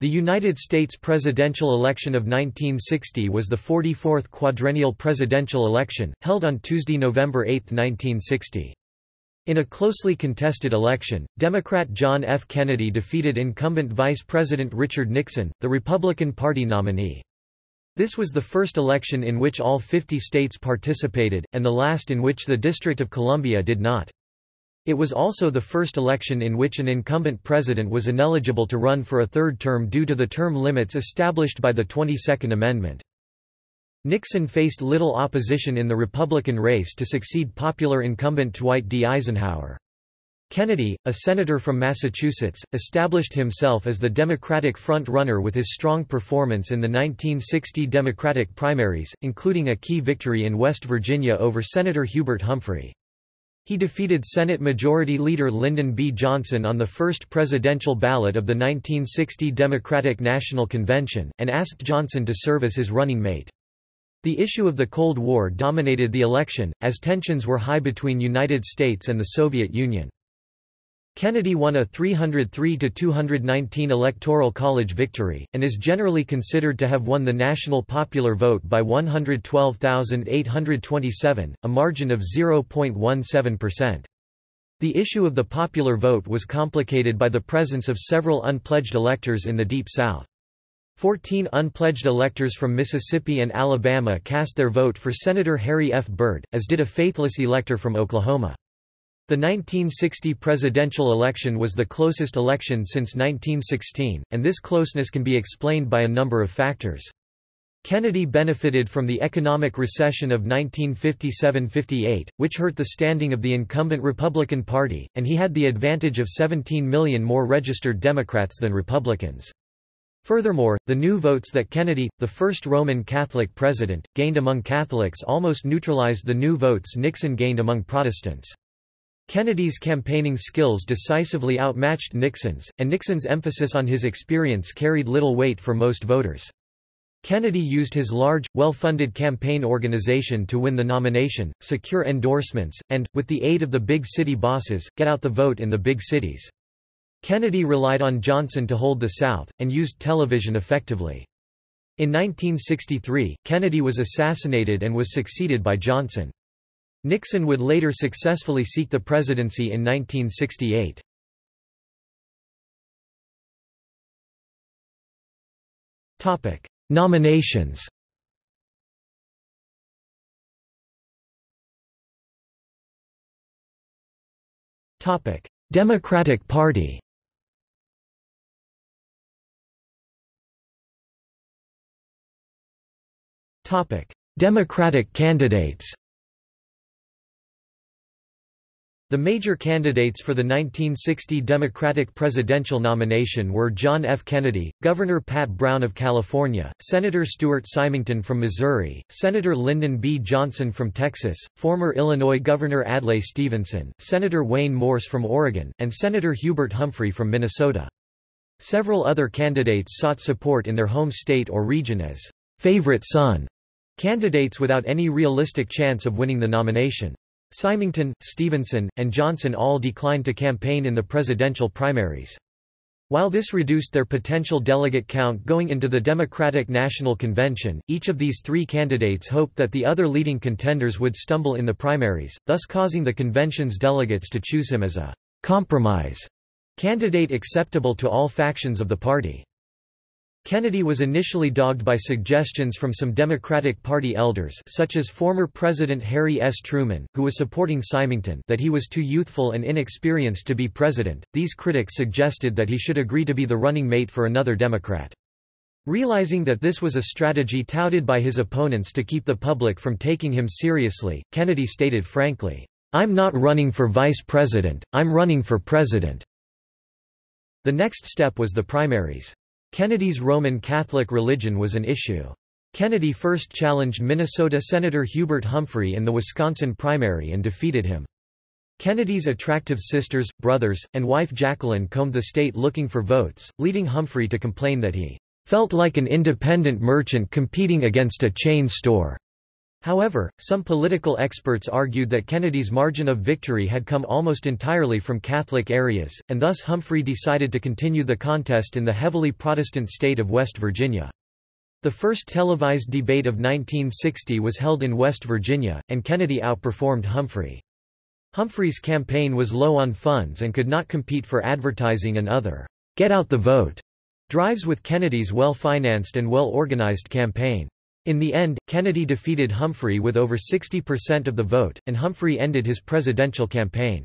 The United States presidential election of 1960 was the 44th quadrennial presidential election, held on Tuesday, November 8, 1960. In a closely contested election, Democrat John F. Kennedy defeated incumbent Vice President Richard Nixon, the Republican Party nominee. This was the first election in which all 50 states participated, and the last in which the District of Columbia did not. It was also the first election in which an incumbent president was ineligible to run for a third term due to the term limits established by the 22nd Amendment. Nixon faced little opposition in the Republican race to succeed popular incumbent Dwight D. Eisenhower. Kennedy, a senator from Massachusetts, established himself as the Democratic front-runner with his strong performance in the 1960 Democratic primaries, including a key victory in West Virginia over Senator Hubert Humphrey. He defeated Senate Majority Leader Lyndon B. Johnson on the first presidential ballot of the 1960 Democratic National Convention, and asked Johnson to serve as his running mate. The issue of the Cold War dominated the election, as tensions were high between United States and the Soviet Union. Kennedy won a 303–219 Electoral College victory, and is generally considered to have won the national popular vote by 112,827, a margin of 0.17%. The issue of the popular vote was complicated by the presence of several unpledged electors in the Deep South. Fourteen unpledged electors from Mississippi and Alabama cast their vote for Senator Harry F. Byrd, as did a faithless elector from Oklahoma. The 1960 presidential election was the closest election since 1916, and this closeness can be explained by a number of factors. Kennedy benefited from the economic recession of 1957–58, which hurt the standing of the incumbent Republican Party, and he had the advantage of 17 million more registered Democrats than Republicans. Furthermore, the new votes that Kennedy, the first Roman Catholic president, gained among Catholics almost neutralized the new votes Nixon gained among Protestants. Kennedy's campaigning skills decisively outmatched Nixon's, and Nixon's emphasis on his experience carried little weight for most voters. Kennedy used his large, well-funded campaign organization to win the nomination, secure endorsements, and, with the aid of the big city bosses, get out the vote in the big cities. Kennedy relied on Johnson to hold the South, and used television effectively. In 1963, Kennedy was assassinated and was succeeded by Johnson. Nixon would later successfully seek the presidency in 1968. Topic: Nominations. Topic: Democratic Party. Topic: Democratic candidates. The major candidates for the 1960 Democratic presidential nomination were John F. Kennedy, Governor Pat Brown of California, Senator Stuart Symington from Missouri, Senator Lyndon B. Johnson from Texas, former Illinois Governor Adlai Stevenson, Senator Wayne Morse from Oregon, and Senator Hubert Humphrey from Minnesota. Several other candidates sought support in their home state or region as favorite son candidates without any realistic chance of winning the nomination. Symington, Stevenson, and Johnson all declined to campaign in the presidential primaries. While this reduced their potential delegate count going into the Democratic National Convention, each of these three candidates hoped that the other leading contenders would stumble in the primaries, thus causing the convention's delegates to choose him as a compromise candidate acceptable to all factions of the party. Kennedy was initially dogged by suggestions from some Democratic Party elders such as former President Harry S. Truman, who was supporting Symington that he was too youthful and inexperienced to be president. These critics suggested that he should agree to be the running mate for another Democrat. Realizing that this was a strategy touted by his opponents to keep the public from taking him seriously, Kennedy stated frankly, "'I'm not running for vice president, I'm running for president." The next step was the primaries. Kennedy's Roman Catholic religion was an issue. Kennedy first challenged Minnesota Senator Hubert Humphrey in the Wisconsin primary and defeated him. Kennedy's attractive sisters, brothers, and wife Jacqueline combed the state looking for votes, leading Humphrey to complain that he felt like an independent merchant competing against a chain store. However, some political experts argued that Kennedy's margin of victory had come almost entirely from Catholic areas, and thus Humphrey decided to continue the contest in the heavily Protestant state of West Virginia. The first televised debate of 1960 was held in West Virginia, and Kennedy outperformed Humphrey. Humphrey's campaign was low on funds and could not compete for advertising and other get out the vote drives with Kennedy's well-financed and well-organized campaign. In the end, Kennedy defeated Humphrey with over 60% of the vote, and Humphrey ended his presidential campaign.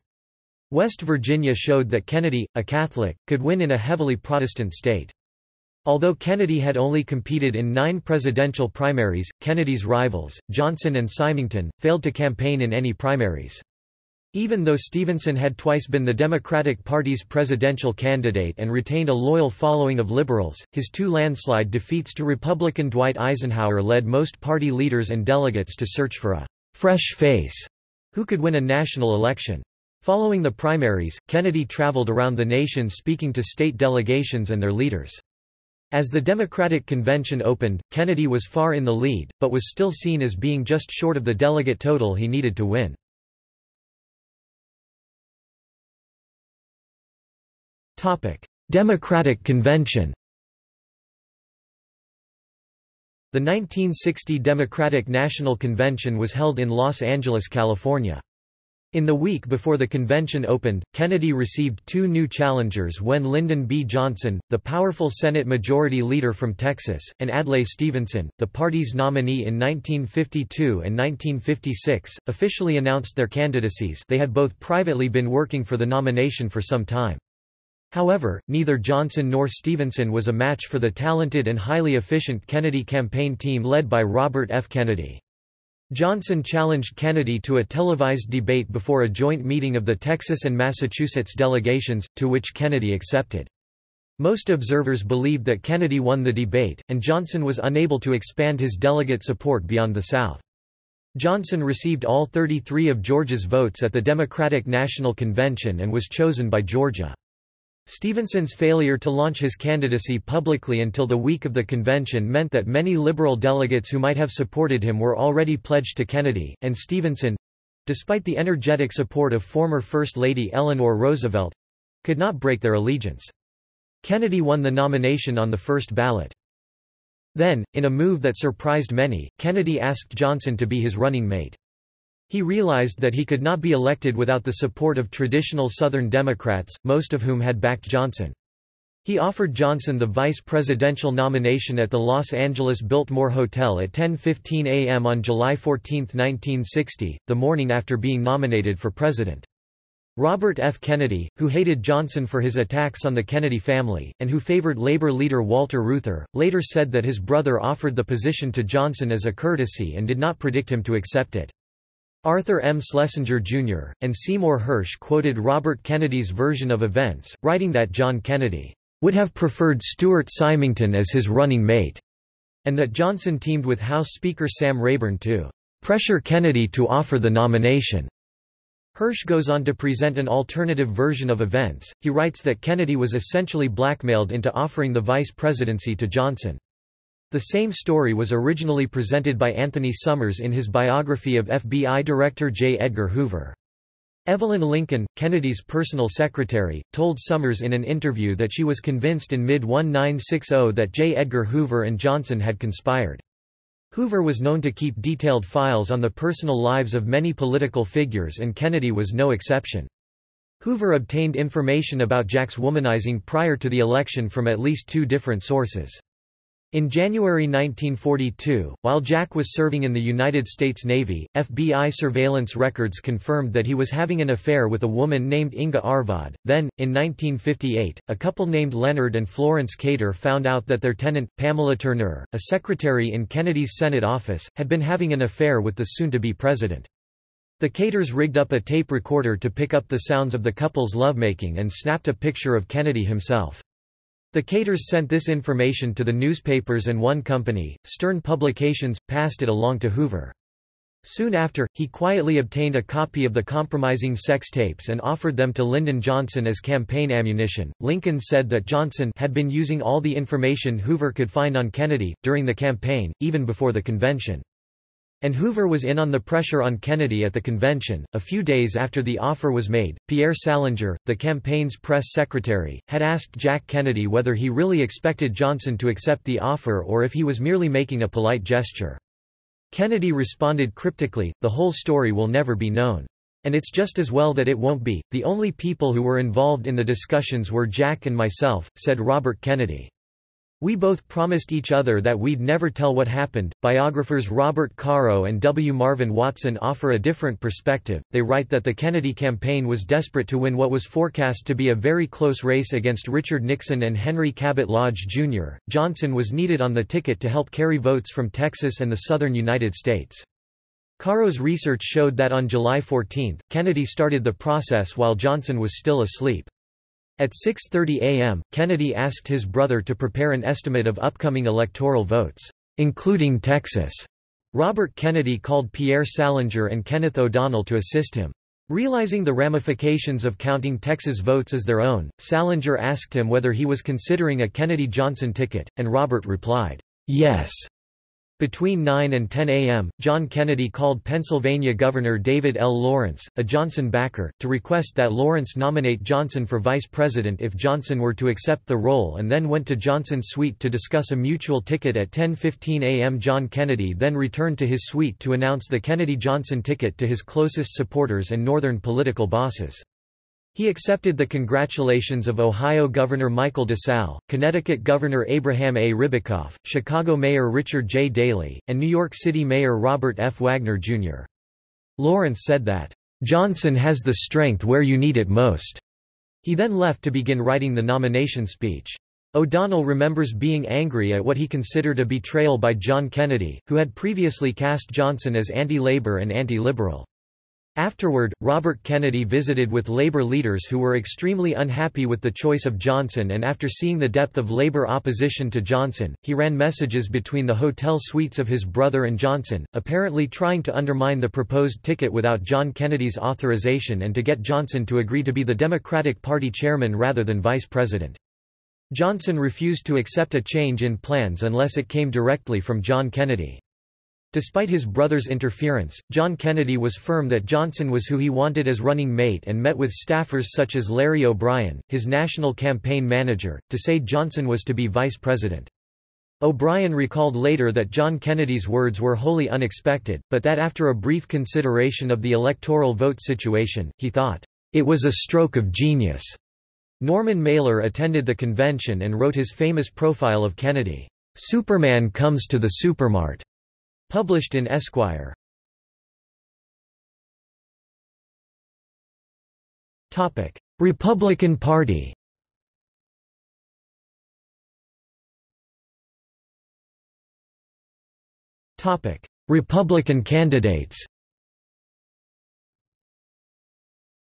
West Virginia showed that Kennedy, a Catholic, could win in a heavily Protestant state. Although Kennedy had only competed in nine presidential primaries, Kennedy's rivals, Johnson and Symington, failed to campaign in any primaries. Even though Stevenson had twice been the Democratic Party's presidential candidate and retained a loyal following of liberals, his two landslide defeats to Republican Dwight Eisenhower led most party leaders and delegates to search for a «fresh face» who could win a national election. Following the primaries, Kennedy traveled around the nation speaking to state delegations and their leaders. As the Democratic convention opened, Kennedy was far in the lead, but was still seen as being just short of the delegate total he needed to win. Democratic Convention The 1960 Democratic National Convention was held in Los Angeles, California. In the week before the convention opened, Kennedy received two new challengers when Lyndon B. Johnson, the powerful Senate Majority Leader from Texas, and Adlai Stevenson, the party's nominee in 1952 and 1956, officially announced their candidacies they had both privately been working for the nomination for some time. However, neither Johnson nor Stevenson was a match for the talented and highly efficient Kennedy campaign team led by Robert F. Kennedy. Johnson challenged Kennedy to a televised debate before a joint meeting of the Texas and Massachusetts delegations, to which Kennedy accepted. Most observers believed that Kennedy won the debate, and Johnson was unable to expand his delegate support beyond the South. Johnson received all 33 of Georgia's votes at the Democratic National Convention and was chosen by Georgia. Stevenson's failure to launch his candidacy publicly until the week of the convention meant that many liberal delegates who might have supported him were already pledged to Kennedy, and Stevenson—despite the energetic support of former First Lady Eleanor Roosevelt—could not break their allegiance. Kennedy won the nomination on the first ballot. Then, in a move that surprised many, Kennedy asked Johnson to be his running mate. He realized that he could not be elected without the support of traditional Southern Democrats, most of whom had backed Johnson. He offered Johnson the vice presidential nomination at the Los Angeles Biltmore Hotel at 10.15 a.m. on July 14, 1960, the morning after being nominated for president. Robert F. Kennedy, who hated Johnson for his attacks on the Kennedy family, and who favored labor leader Walter Reuther, later said that his brother offered the position to Johnson as a courtesy and did not predict him to accept it. Arthur M. Schlesinger, Jr., and Seymour Hersh quoted Robert Kennedy's version of events, writing that John Kennedy would have preferred Stuart Symington as his running mate, and that Johnson teamed with House Speaker Sam Rayburn to pressure Kennedy to offer the nomination. Hersh goes on to present an alternative version of events. He writes that Kennedy was essentially blackmailed into offering the vice presidency to Johnson. The same story was originally presented by Anthony Summers in his biography of FBI Director J. Edgar Hoover. Evelyn Lincoln, Kennedy's personal secretary, told Summers in an interview that she was convinced in mid-1960 that J. Edgar Hoover and Johnson had conspired. Hoover was known to keep detailed files on the personal lives of many political figures and Kennedy was no exception. Hoover obtained information about Jack's womanizing prior to the election from at least two different sources. In January 1942, while Jack was serving in the United States Navy, FBI surveillance records confirmed that he was having an affair with a woman named Inga Arvad. Then, in 1958, a couple named Leonard and Florence Kater found out that their tenant, Pamela Turner, a secretary in Kennedy's Senate office, had been having an affair with the soon-to-be president. The Katers rigged up a tape recorder to pick up the sounds of the couple's lovemaking and snapped a picture of Kennedy himself. The Katers sent this information to the newspapers and one company, Stern Publications, passed it along to Hoover. Soon after, he quietly obtained a copy of the compromising sex tapes and offered them to Lyndon Johnson as campaign ammunition. Lincoln said that Johnson had been using all the information Hoover could find on Kennedy, during the campaign, even before the convention. And Hoover was in on the pressure on Kennedy at the convention. A few days after the offer was made, Pierre Salinger, the campaign's press secretary, had asked Jack Kennedy whether he really expected Johnson to accept the offer or if he was merely making a polite gesture. Kennedy responded cryptically, the whole story will never be known. And it's just as well that it won't be. The only people who were involved in the discussions were Jack and myself, said Robert Kennedy. We both promised each other that we'd never tell what happened. Biographers Robert Caro and W. Marvin Watson offer a different perspective. They write that the Kennedy campaign was desperate to win what was forecast to be a very close race against Richard Nixon and Henry Cabot Lodge, Jr. Johnson was needed on the ticket to help carry votes from Texas and the southern United States. Caro's research showed that on July 14, Kennedy started the process while Johnson was still asleep. At 6.30 a.m., Kennedy asked his brother to prepare an estimate of upcoming electoral votes, including Texas. Robert Kennedy called Pierre Salinger and Kenneth O'Donnell to assist him. Realizing the ramifications of counting Texas votes as their own, Salinger asked him whether he was considering a Kennedy-Johnson ticket, and Robert replied, yes. Between 9 and 10 a.m., John Kennedy called Pennsylvania Governor David L. Lawrence, a Johnson backer, to request that Lawrence nominate Johnson for vice president if Johnson were to accept the role and then went to Johnson's suite to discuss a mutual ticket at 10.15 a.m. John Kennedy then returned to his suite to announce the Kennedy-Johnson ticket to his closest supporters and Northern political bosses. He accepted the congratulations of Ohio Governor Michael DiSalle, Connecticut Governor Abraham A. Ribicoff, Chicago Mayor Richard J. Daley, and New York City Mayor Robert F. Wagner, Jr. Lawrence said that, "...Johnson has the strength where you need it most." He then left to begin writing the nomination speech. O'Donnell remembers being angry at what he considered a betrayal by John Kennedy, who had previously cast Johnson as anti-labor and anti-liberal. Afterward, Robert Kennedy visited with labor leaders who were extremely unhappy with the choice of Johnson and after seeing the depth of labor opposition to Johnson, he ran messages between the hotel suites of his brother and Johnson, apparently trying to undermine the proposed ticket without John Kennedy's authorization and to get Johnson to agree to be the Democratic Party chairman rather than vice president. Johnson refused to accept a change in plans unless it came directly from John Kennedy. Despite his brother's interference, John Kennedy was firm that Johnson was who he wanted as running mate and met with staffers such as Larry O'Brien, his national campaign manager, to say Johnson was to be vice president. O'Brien recalled later that John Kennedy's words were wholly unexpected, but that after a brief consideration of the electoral vote situation, he thought, "...it was a stroke of genius." Norman Mailer attended the convention and wrote his famous profile of Kennedy, "...Superman comes to the supermart." Published in Esquire. Republican Party. Republican candidates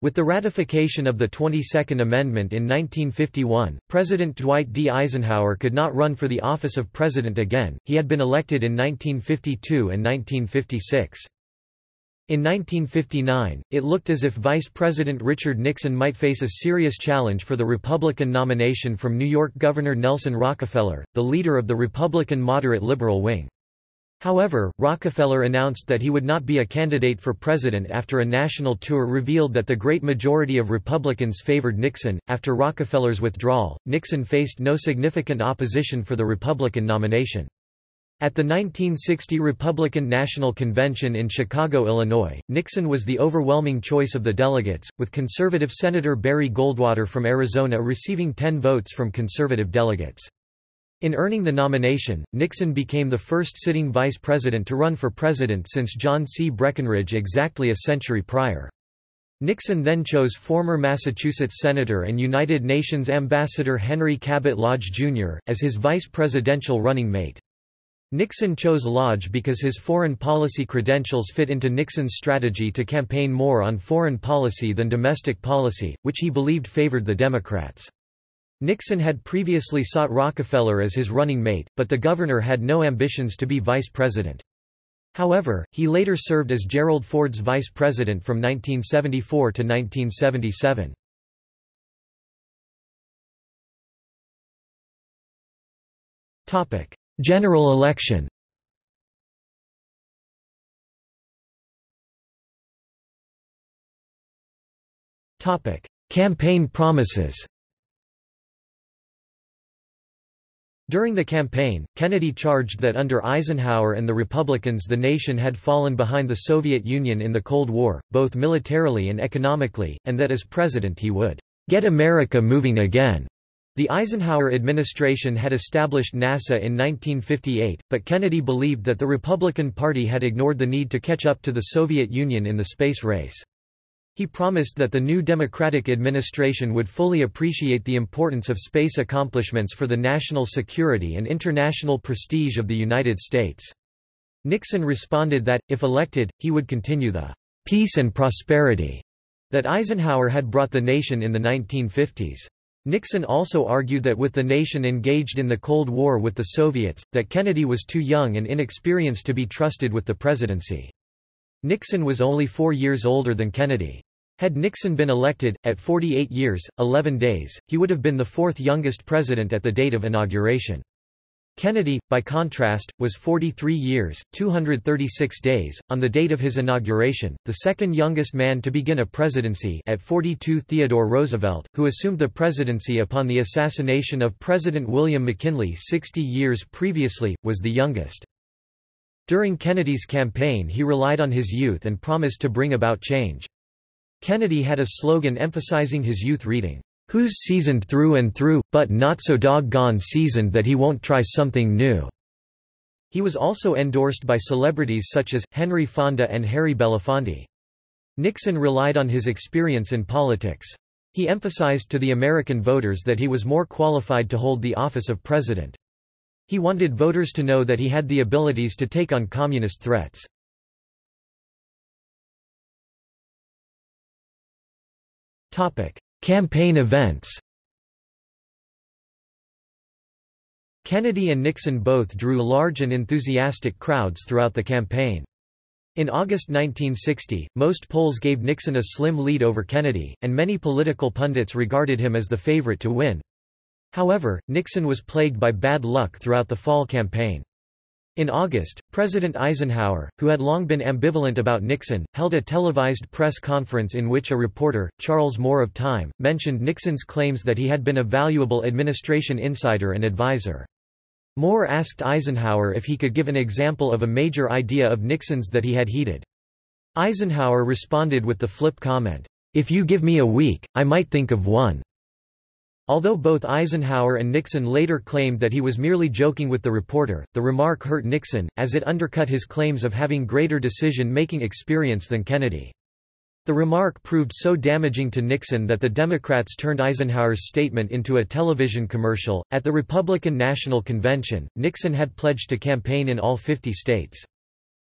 With the ratification of the 22nd Amendment in 1951, President Dwight D. Eisenhower could not run for the office of president again, he had been elected in 1952 and 1956. In 1959, it looked as if Vice President Richard Nixon might face a serious challenge for the Republican nomination from New York Governor Nelson Rockefeller, the leader of the Republican moderate liberal wing. However, Rockefeller announced that he would not be a candidate for president after a national tour revealed that the great majority of Republicans favored Nixon. After Rockefeller's withdrawal, Nixon faced no significant opposition for the Republican nomination. At the 1960 Republican National Convention in Chicago, Illinois, Nixon was the overwhelming choice of the delegates, with conservative Senator Barry Goldwater from Arizona receiving 10 votes from conservative delegates. In earning the nomination, Nixon became the first sitting vice president to run for president since John C. Breckinridge exactly a century prior. Nixon then chose former Massachusetts Senator and United Nations Ambassador Henry Cabot Lodge, Jr., as his vice presidential running mate. Nixon chose Lodge because his foreign policy credentials fit into Nixon's strategy to campaign more on foreign policy than domestic policy, which he believed favored the Democrats. Nixon had previously sought Rockefeller as his running mate, but the governor had no ambitions to be vice president. However, he later served as Gerald Ford's vice president from 1974 to 1977. General election Campaign promises During the campaign, Kennedy charged that under Eisenhower and the Republicans the nation had fallen behind the Soviet Union in the Cold War, both militarily and economically, and that as president he would get America moving again. The Eisenhower administration had established NASA in 1958, but Kennedy believed that the Republican Party had ignored the need to catch up to the Soviet Union in the space race. He promised that the new Democratic administration would fully appreciate the importance of space accomplishments for the national security and international prestige of the United States. Nixon responded that, if elected, he would continue the peace and prosperity that Eisenhower had brought the nation in the 1950s. Nixon also argued that with the nation engaged in the Cold War with the Soviets, that Kennedy was too young and inexperienced to be trusted with the presidency. Nixon was only four years older than Kennedy. Had Nixon been elected, at 48 years, 11 days, he would have been the fourth youngest president at the date of inauguration. Kennedy, by contrast, was 43 years, 236 days, on the date of his inauguration, the second youngest man to begin a presidency at 42 Theodore Roosevelt, who assumed the presidency upon the assassination of President William McKinley 60 years previously, was the youngest. During Kennedy's campaign he relied on his youth and promised to bring about change. Kennedy had a slogan emphasizing his youth reading, "'Who's seasoned through and through, but not so doggone seasoned that he won't try something new?' He was also endorsed by celebrities such as, Henry Fonda and Harry Belafonte. Nixon relied on his experience in politics. He emphasized to the American voters that he was more qualified to hold the office of president. He wanted voters to know that he had the abilities to take on communist threats. Campaign events Kennedy and Nixon both drew large and enthusiastic crowds throughout the campaign. In August 1960, most polls gave Nixon a slim lead over Kennedy, and many political pundits regarded him as the favorite to win. However, Nixon was plagued by bad luck throughout the fall campaign. In August, President Eisenhower, who had long been ambivalent about Nixon, held a televised press conference in which a reporter, Charles Moore of Time, mentioned Nixon's claims that he had been a valuable administration insider and advisor. Moore asked Eisenhower if he could give an example of a major idea of Nixon's that he had heeded. Eisenhower responded with the flip comment, "'If you give me a week, I might think of one.' Although both Eisenhower and Nixon later claimed that he was merely joking with the reporter, the remark hurt Nixon, as it undercut his claims of having greater decision-making experience than Kennedy. The remark proved so damaging to Nixon that the Democrats turned Eisenhower's statement into a television commercial. At the Republican National Convention, Nixon had pledged to campaign in all 50 states.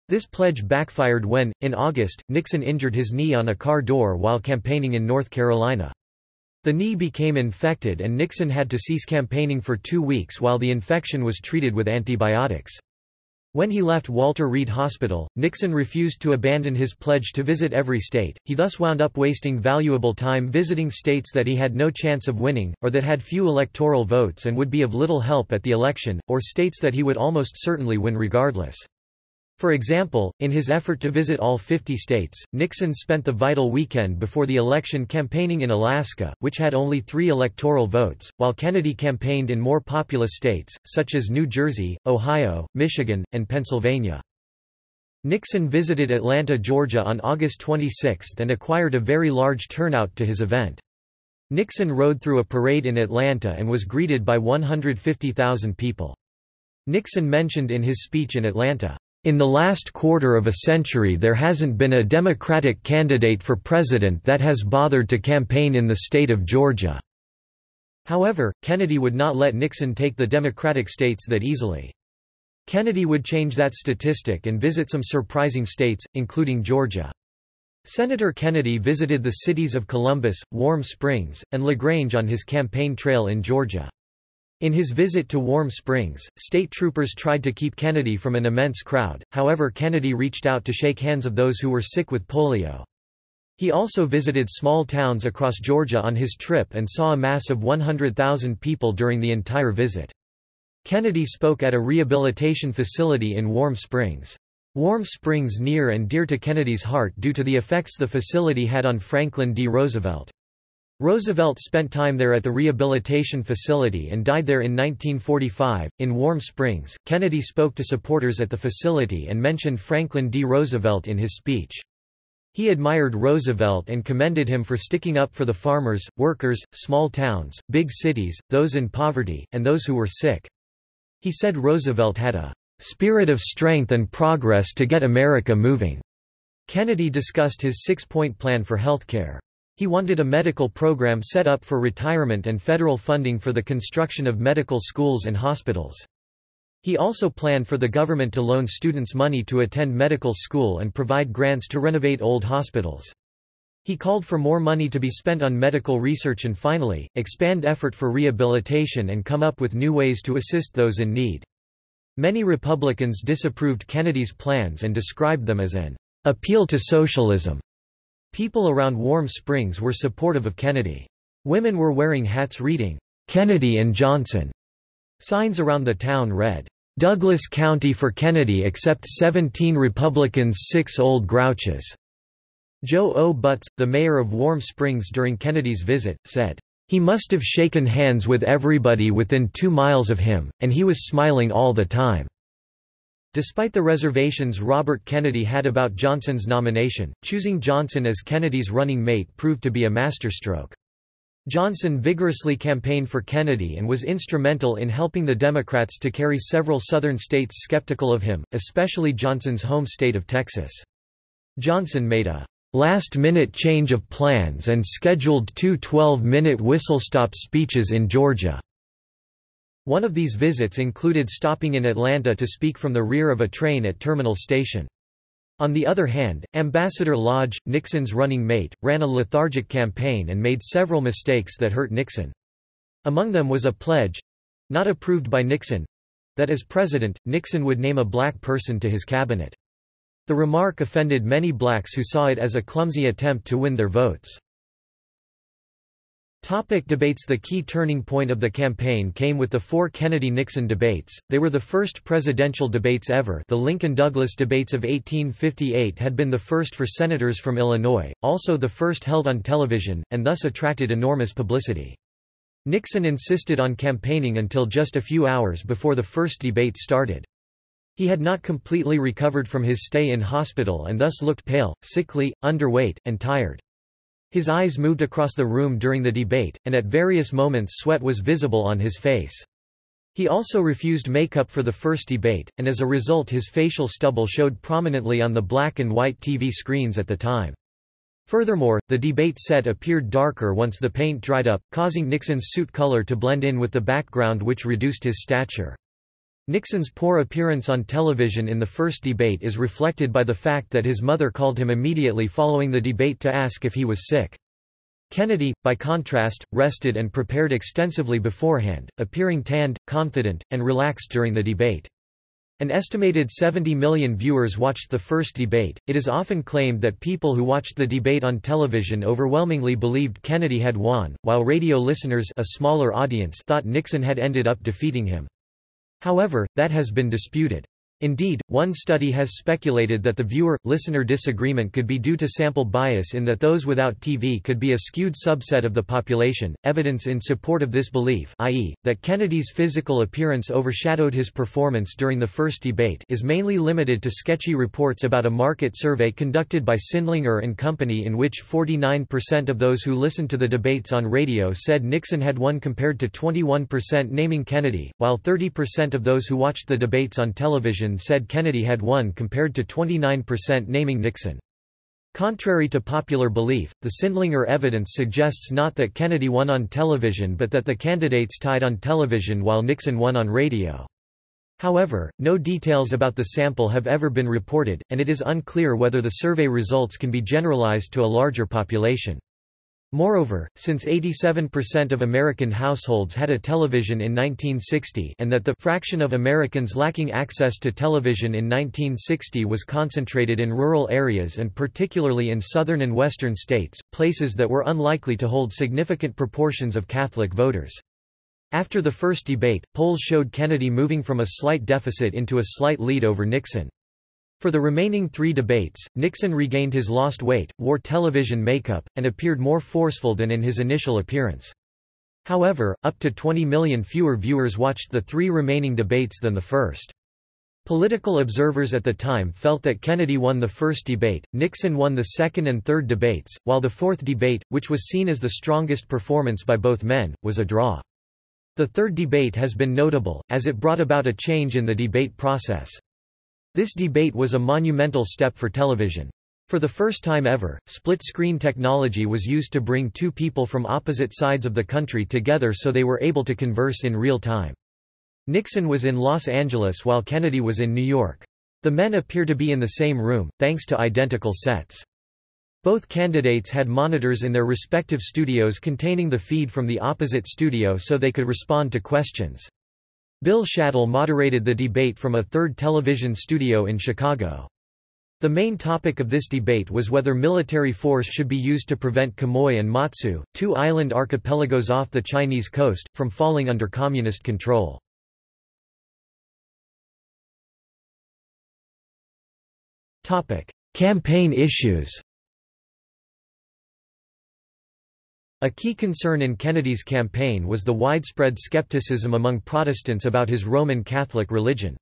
This pledge backfired when, in August, Nixon injured his knee on a car door while campaigning in North Carolina. The knee became infected and Nixon had to cease campaigning for two weeks while the infection was treated with antibiotics. When he left Walter Reed Hospital, Nixon refused to abandon his pledge to visit every state, he thus wound up wasting valuable time visiting states that he had no chance of winning, or that had few electoral votes and would be of little help at the election, or states that he would almost certainly win regardless. For example, in his effort to visit all 50 states, Nixon spent the vital weekend before the election campaigning in Alaska, which had only three electoral votes, while Kennedy campaigned in more populous states, such as New Jersey, Ohio, Michigan, and Pennsylvania. Nixon visited Atlanta, Georgia on August 26 and acquired a very large turnout to his event. Nixon rode through a parade in Atlanta and was greeted by 150,000 people. Nixon mentioned in his speech in Atlanta, in the last quarter of a century there hasn't been a Democratic candidate for president that has bothered to campaign in the state of Georgia." However, Kennedy would not let Nixon take the Democratic states that easily. Kennedy would change that statistic and visit some surprising states, including Georgia. Senator Kennedy visited the cities of Columbus, Warm Springs, and LaGrange on his campaign trail in Georgia. In his visit to Warm Springs, state troopers tried to keep Kennedy from an immense crowd, however Kennedy reached out to shake hands of those who were sick with polio. He also visited small towns across Georgia on his trip and saw a mass of 100,000 people during the entire visit. Kennedy spoke at a rehabilitation facility in Warm Springs. Warm Springs near and dear to Kennedy's heart due to the effects the facility had on Franklin D. Roosevelt. Roosevelt spent time there at the rehabilitation facility and died there in 1945. In Warm Springs, Kennedy spoke to supporters at the facility and mentioned Franklin D. Roosevelt in his speech. He admired Roosevelt and commended him for sticking up for the farmers, workers, small towns, big cities, those in poverty, and those who were sick. He said Roosevelt had a spirit of strength and progress to get America moving. Kennedy discussed his six-point plan for healthcare. He wanted a medical program set up for retirement and federal funding for the construction of medical schools and hospitals. He also planned for the government to loan students money to attend medical school and provide grants to renovate old hospitals. He called for more money to be spent on medical research and finally, expand effort for rehabilitation and come up with new ways to assist those in need. Many Republicans disapproved Kennedy's plans and described them as an appeal to socialism. People around Warm Springs were supportive of Kennedy. Women were wearing hats reading, "'Kennedy and Johnson' Signs around the town read, "'Douglas County for Kennedy except 17 Republicans 6 old grouches'." Joe O. Butts, the mayor of Warm Springs during Kennedy's visit, said, "'He must have shaken hands with everybody within two miles of him, and he was smiling all the time.' Despite the reservations Robert Kennedy had about Johnson's nomination, choosing Johnson as Kennedy's running mate proved to be a masterstroke. Johnson vigorously campaigned for Kennedy and was instrumental in helping the Democrats to carry several Southern states skeptical of him, especially Johnson's home state of Texas. Johnson made a last-minute change of plans and scheduled two 12-minute whistle-stop speeches in Georgia. One of these visits included stopping in Atlanta to speak from the rear of a train at Terminal Station. On the other hand, Ambassador Lodge, Nixon's running mate, ran a lethargic campaign and made several mistakes that hurt Nixon. Among them was a pledge—not approved by Nixon—that as president, Nixon would name a black person to his cabinet. The remark offended many blacks who saw it as a clumsy attempt to win their votes. Topic debates The key turning point of the campaign came with the four Kennedy-Nixon debates, they were the first presidential debates ever the Lincoln-Douglas debates of 1858 had been the first for senators from Illinois, also the first held on television, and thus attracted enormous publicity. Nixon insisted on campaigning until just a few hours before the first debate started. He had not completely recovered from his stay in hospital and thus looked pale, sickly, underweight, and tired. His eyes moved across the room during the debate, and at various moments sweat was visible on his face. He also refused makeup for the first debate, and as a result his facial stubble showed prominently on the black and white TV screens at the time. Furthermore, the debate set appeared darker once the paint dried up, causing Nixon's suit color to blend in with the background which reduced his stature. Nixon's poor appearance on television in the first debate is reflected by the fact that his mother called him immediately following the debate to ask if he was sick. Kennedy, by contrast, rested and prepared extensively beforehand, appearing tanned, confident, and relaxed during the debate. An estimated 70 million viewers watched the first debate. It is often claimed that people who watched the debate on television overwhelmingly believed Kennedy had won, while radio listeners, a smaller audience, thought Nixon had ended up defeating him. However, that has been disputed. Indeed, one study has speculated that the viewer-listener disagreement could be due to sample bias in that those without TV could be a skewed subset of the population. Evidence in support of this belief i.e., that Kennedy's physical appearance overshadowed his performance during the first debate is mainly limited to sketchy reports about a market survey conducted by Sindlinger and Company in which 49% of those who listened to the debates on radio said Nixon had won compared to 21% naming Kennedy, while 30% of those who watched the debates on television said Kennedy had won compared to 29% naming Nixon. Contrary to popular belief, the Sindlinger evidence suggests not that Kennedy won on television but that the candidates tied on television while Nixon won on radio. However, no details about the sample have ever been reported, and it is unclear whether the survey results can be generalized to a larger population. Moreover, since 87% of American households had a television in 1960 and that the fraction of Americans lacking access to television in 1960 was concentrated in rural areas and particularly in southern and western states, places that were unlikely to hold significant proportions of Catholic voters. After the first debate, polls showed Kennedy moving from a slight deficit into a slight lead over Nixon. For the remaining three debates, Nixon regained his lost weight, wore television makeup, and appeared more forceful than in his initial appearance. However, up to 20 million fewer viewers watched the three remaining debates than the first. Political observers at the time felt that Kennedy won the first debate, Nixon won the second and third debates, while the fourth debate, which was seen as the strongest performance by both men, was a draw. The third debate has been notable, as it brought about a change in the debate process. This debate was a monumental step for television. For the first time ever, split-screen technology was used to bring two people from opposite sides of the country together so they were able to converse in real time. Nixon was in Los Angeles while Kennedy was in New York. The men appear to be in the same room, thanks to identical sets. Both candidates had monitors in their respective studios containing the feed from the opposite studio so they could respond to questions. Bill Shadel moderated the debate from a third television studio in Chicago. The main topic of this debate was whether military force should be used to prevent Quemoy and Matsu, two island archipelagos off the Chinese coast, from falling under communist control. Campaign issues A key concern in Kennedy's campaign was the widespread skepticism among Protestants about his Roman Catholic religion.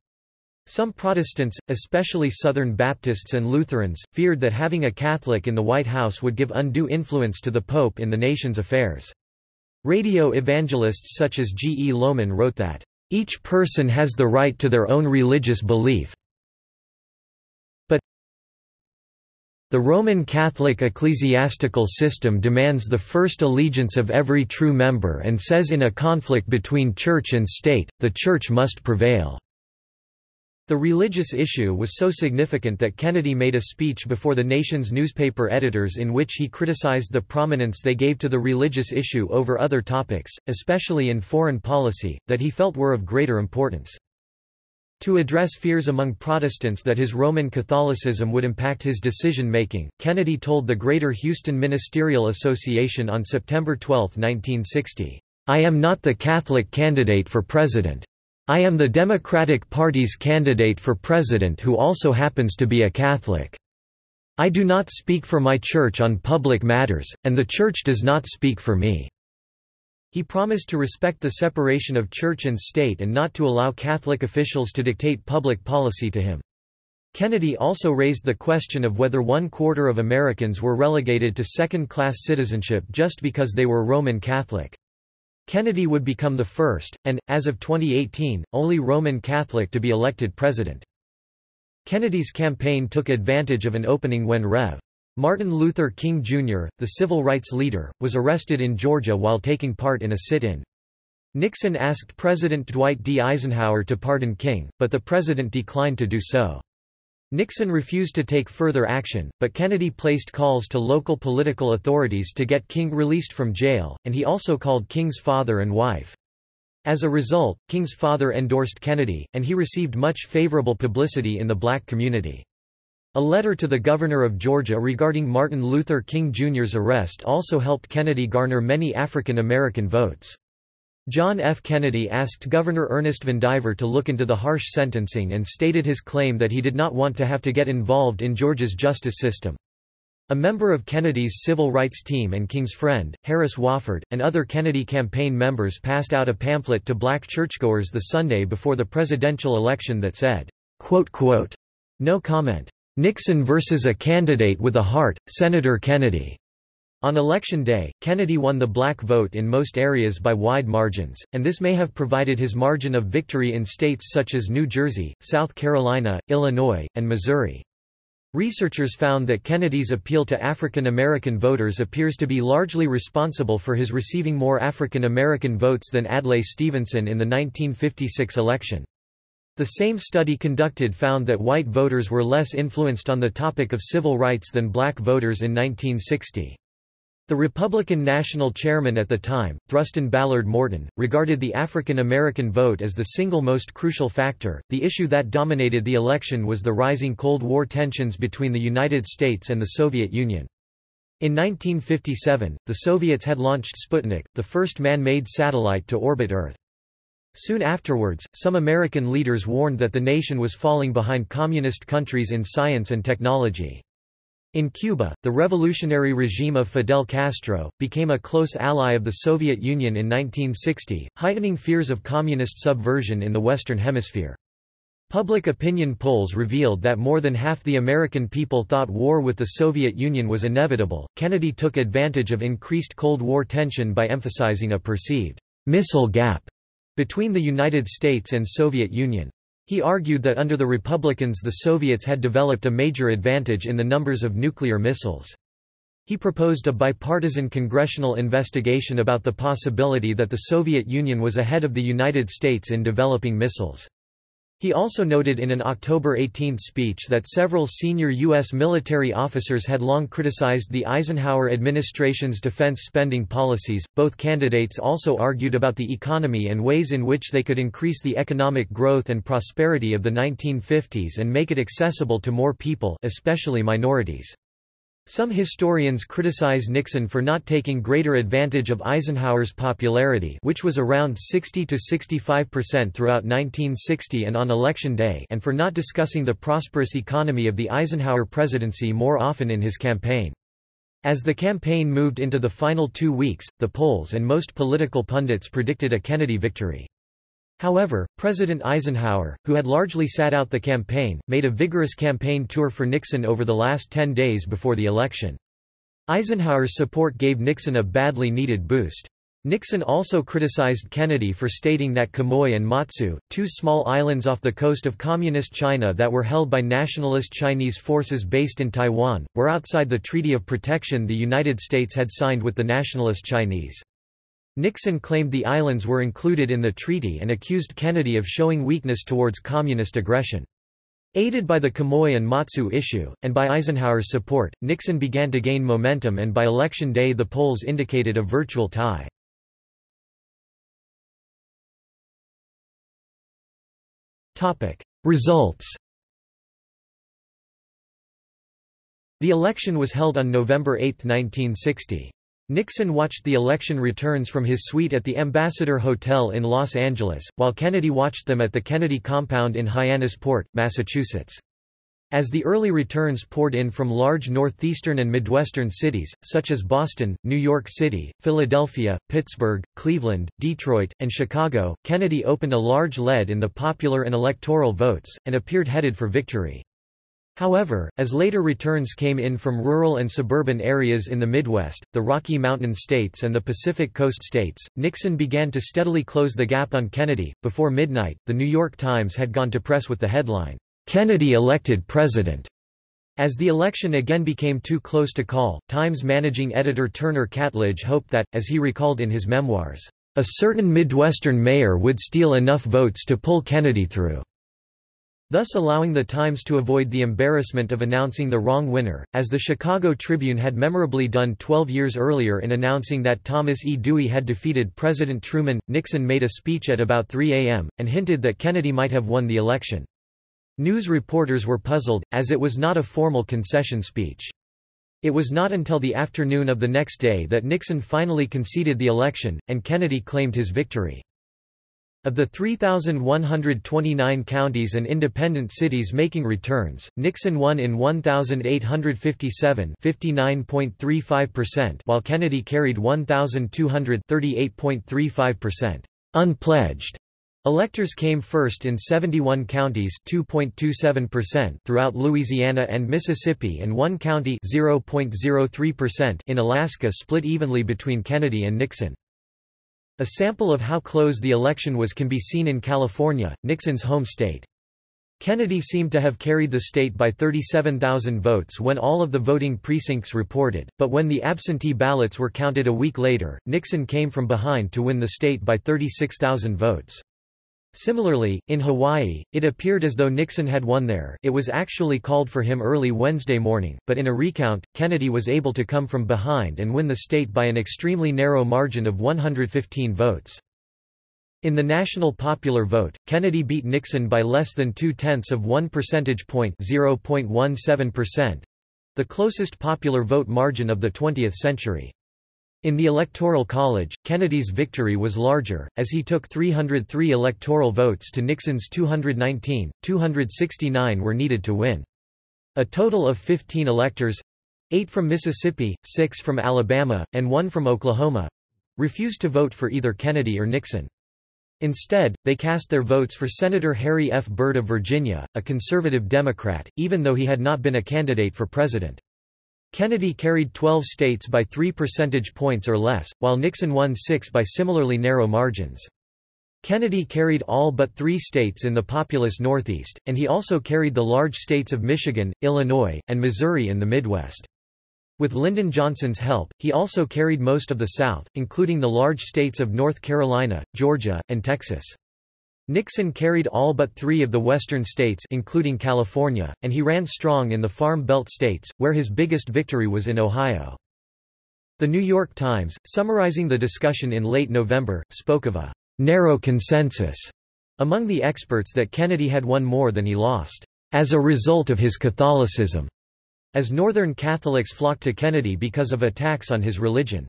Some Protestants, especially Southern Baptists and Lutherans, feared that having a Catholic in the White House would give undue influence to the Pope in the nation's affairs. Radio evangelists such as G. E. Lowman wrote that, "...each person has the right to their own religious belief, The Roman Catholic ecclesiastical system demands the first allegiance of every true member and says in a conflict between church and state, the church must prevail. The religious issue was so significant that Kennedy made a speech before the nation's newspaper editors in which he criticized the prominence they gave to the religious issue over other topics, especially in foreign policy, that he felt were of greater importance. To address fears among Protestants that his Roman Catholicism would impact his decision-making, Kennedy told the Greater Houston Ministerial Association on September 12, 1960, "'I am not the Catholic candidate for president. I am the Democratic Party's candidate for president who also happens to be a Catholic. I do not speak for my church on public matters, and the church does not speak for me.' He promised to respect the separation of church and state and not to allow Catholic officials to dictate public policy to him. Kennedy also raised the question of whether one quarter of Americans were relegated to second-class citizenship just because they were Roman Catholic. Kennedy would become the first, and, as of 2018, only Roman Catholic to be elected president. Kennedy's campaign took advantage of an opening when Rev. Martin Luther King Jr., the civil rights leader, was arrested in Georgia while taking part in a sit-in. Nixon asked President Dwight D. Eisenhower to pardon King, but the president declined to do so. Nixon refused to take further action, but Kennedy placed calls to local political authorities to get King released from jail, and he also called King's father and wife. As a result, King's father endorsed Kennedy, and he received much favorable publicity in the black community. A letter to the governor of Georgia regarding Martin Luther King Jr.'s arrest also helped Kennedy garner many African American votes. John F. Kennedy asked Governor Ernest Vandiver to look into the harsh sentencing and stated his claim that he did not want to have to get involved in Georgia's justice system. A member of Kennedy's civil rights team and King's friend, Harris Wofford, and other Kennedy campaign members passed out a pamphlet to black churchgoers the Sunday before the presidential election that said, quote, quote, No comment. Nixon versus a candidate with a heart, Senator Kennedy. On election day, Kennedy won the black vote in most areas by wide margins, and this may have provided his margin of victory in states such as New Jersey, South Carolina, Illinois, and Missouri. Researchers found that Kennedy's appeal to African American voters appears to be largely responsible for his receiving more African American votes than Adlai Stevenson in the 1956 election. The same study conducted found that white voters were less influenced on the topic of civil rights than black voters in 1960. The Republican national chairman at the time, Thurston Ballard Morton, regarded the African American vote as the single most crucial factor. The issue that dominated the election was the rising Cold War tensions between the United States and the Soviet Union. In 1957, the Soviets had launched Sputnik, the first man-made satellite to orbit Earth. Soon afterwards, some American leaders warned that the nation was falling behind communist countries in science and technology. In Cuba, the revolutionary regime of Fidel Castro, became a close ally of the Soviet Union in 1960, heightening fears of communist subversion in the Western Hemisphere. Public opinion polls revealed that more than half the American people thought war with the Soviet Union was inevitable. Kennedy took advantage of increased Cold War tension by emphasizing a perceived missile gap between the United States and Soviet Union. He argued that under the Republicans the Soviets had developed a major advantage in the numbers of nuclear missiles. He proposed a bipartisan congressional investigation about the possibility that the Soviet Union was ahead of the United States in developing missiles. He also noted in an October 18 speech that several senior U.S. military officers had long criticized the Eisenhower administration's defense spending policies. Both candidates also argued about the economy and ways in which they could increase the economic growth and prosperity of the 1950s and make it accessible to more people, especially minorities. Some historians criticize Nixon for not taking greater advantage of Eisenhower's popularity which was around 60 to 65% throughout 1960 and on election day and for not discussing the prosperous economy of the Eisenhower presidency more often in his campaign. As the campaign moved into the final two weeks, the polls and most political pundits predicted a Kennedy victory. However, President Eisenhower, who had largely sat out the campaign, made a vigorous campaign tour for Nixon over the last 10 days before the election. Eisenhower's support gave Nixon a badly needed boost. Nixon also criticized Kennedy for stating that Quemoy and Matsu, two small islands off the coast of Communist China that were held by nationalist Chinese forces based in Taiwan, were outside the Treaty of Protection the United States had signed with the nationalist Chinese. Nixon claimed the islands were included in the treaty and accused Kennedy of showing weakness towards communist aggression. Aided by the Quemoy and Matsu issue, and by Eisenhower's support, Nixon began to gain momentum and by election day the polls indicated a virtual tie. Results The election was held on November 8, 1960. Nixon watched the election returns from his suite at the Ambassador Hotel in Los Angeles, while Kennedy watched them at the Kennedy compound in Hyannisport, Massachusetts. As the early returns poured in from large northeastern and midwestern cities, such as Boston, New York City, Philadelphia, Pittsburgh, Cleveland, Detroit, and Chicago, Kennedy opened a large lead in the popular and electoral votes, and appeared headed for victory. However, as later returns came in from rural and suburban areas in the Midwest, the Rocky Mountain states and the Pacific Coast states, Nixon began to steadily close the gap on Kennedy. Before midnight, the New York Times had gone to press with the headline, Kennedy elected president. As the election again became too close to call, Times managing editor Turner Catledge hoped that, as he recalled in his memoirs, a certain Midwestern mayor would steal enough votes to pull Kennedy through thus allowing the Times to avoid the embarrassment of announcing the wrong winner, as the Chicago Tribune had memorably done 12 years earlier in announcing that Thomas E. Dewey had defeated President Truman. Nixon made a speech at about 3 a.m., and hinted that Kennedy might have won the election. News reporters were puzzled, as it was not a formal concession speech. It was not until the afternoon of the next day that Nixon finally conceded the election, and Kennedy claimed his victory. Of the 3,129 counties and independent cities making returns, Nixon won in 1,857 while Kennedy carried 1,200 Unpledged electors came first in 71 counties throughout Louisiana and Mississippi and one county in Alaska split evenly between Kennedy and Nixon. A sample of how close the election was can be seen in California, Nixon's home state. Kennedy seemed to have carried the state by 37,000 votes when all of the voting precincts reported, but when the absentee ballots were counted a week later, Nixon came from behind to win the state by 36,000 votes. Similarly, in Hawaii, it appeared as though Nixon had won there it was actually called for him early Wednesday morning, but in a recount, Kennedy was able to come from behind and win the state by an extremely narrow margin of 115 votes. In the national popular vote, Kennedy beat Nixon by less than two-tenths of one percentage point 0.17%, the closest popular vote margin of the 20th century. In the Electoral College, Kennedy's victory was larger, as he took 303 electoral votes to Nixon's 219, 269 were needed to win. A total of 15 electors—eight from Mississippi, six from Alabama, and one from Oklahoma—refused to vote for either Kennedy or Nixon. Instead, they cast their votes for Senator Harry F. Byrd of Virginia, a conservative Democrat, even though he had not been a candidate for president. Kennedy carried 12 states by 3 percentage points or less, while Nixon won six by similarly narrow margins. Kennedy carried all but three states in the populous Northeast, and he also carried the large states of Michigan, Illinois, and Missouri in the Midwest. With Lyndon Johnson's help, he also carried most of the South, including the large states of North Carolina, Georgia, and Texas. Nixon carried all but three of the western states including California, and he ran strong in the Farm Belt states, where his biggest victory was in Ohio. The New York Times, summarizing the discussion in late November, spoke of a «narrow consensus» among the experts that Kennedy had won more than he lost, «as a result of his Catholicism» as Northern Catholics flocked to Kennedy because of attacks on his religion.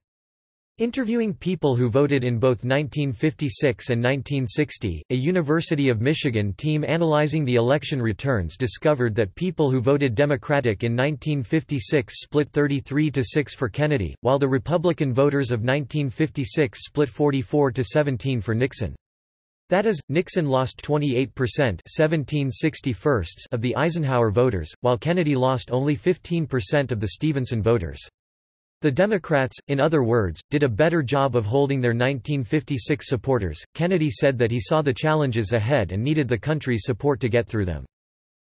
Interviewing people who voted in both 1956 and 1960, a University of Michigan team analyzing the election returns discovered that people who voted Democratic in 1956 split 33 to 6 for Kennedy, while the Republican voters of 1956 split 44 to 17 for Nixon. That is, Nixon lost 28% of the Eisenhower voters, while Kennedy lost only 15% of the Stevenson voters. The Democrats, in other words, did a better job of holding their 1956 supporters. Kennedy said that he saw the challenges ahead and needed the country's support to get through them.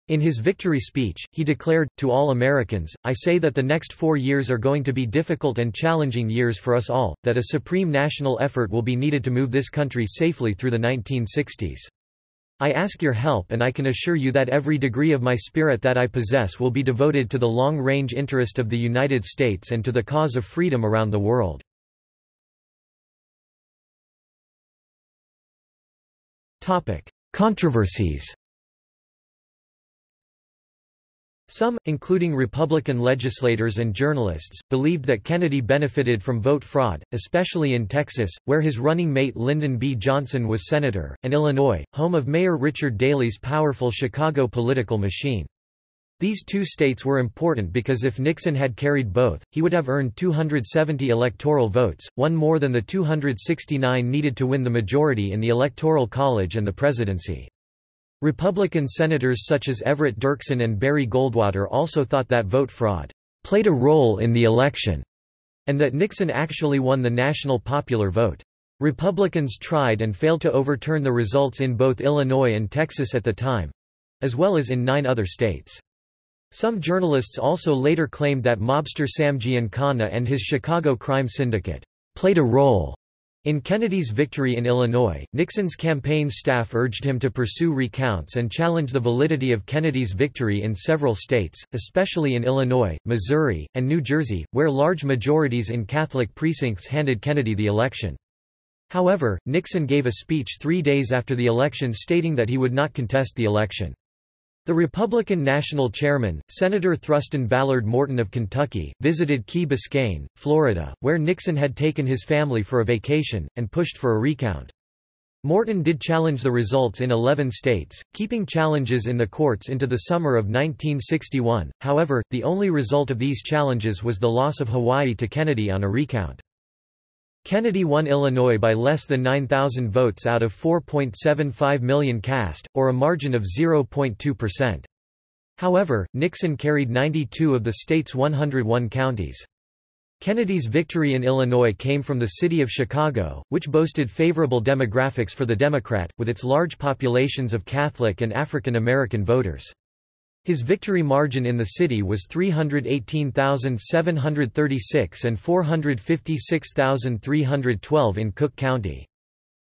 In his victory speech, he declared, To all Americans, I say that the next four years are going to be difficult and challenging years for us all, that a supreme national effort will be needed to move this country safely through the 1960s. I ask your help and I can assure you that every degree of my spirit that I possess will be devoted to the long-range interest of the United States and to the cause of freedom around the world. Controversies Some, including Republican legislators and journalists, believed that Kennedy benefited from vote fraud, especially in Texas, where his running mate Lyndon B. Johnson was senator, and Illinois, home of Mayor Richard Daley's powerful Chicago political machine. These two states were important because if Nixon had carried both, he would have earned 270 electoral votes, one more than the 269 needed to win the majority in the Electoral College and the presidency. Republican senators such as Everett Dirksen and Barry Goldwater also thought that vote fraud played a role in the election, and that Nixon actually won the national popular vote. Republicans tried and failed to overturn the results in both Illinois and Texas at the time—as well as in nine other states. Some journalists also later claimed that mobster Sam Giancana and his Chicago crime syndicate played a role in Kennedy's victory in Illinois, Nixon's campaign staff urged him to pursue recounts and challenge the validity of Kennedy's victory in several states, especially in Illinois, Missouri, and New Jersey, where large majorities in Catholic precincts handed Kennedy the election. However, Nixon gave a speech three days after the election stating that he would not contest the election. The Republican National Chairman, Senator Thurston Ballard Morton of Kentucky, visited Key Biscayne, Florida, where Nixon had taken his family for a vacation, and pushed for a recount. Morton did challenge the results in 11 states, keeping challenges in the courts into the summer of 1961, however, the only result of these challenges was the loss of Hawaii to Kennedy on a recount. Kennedy won Illinois by less than 9,000 votes out of 4.75 million cast, or a margin of 0.2%. However, Nixon carried 92 of the state's 101 counties. Kennedy's victory in Illinois came from the city of Chicago, which boasted favorable demographics for the Democrat, with its large populations of Catholic and African American voters. His victory margin in the city was 318,736 and 456,312 in Cook County.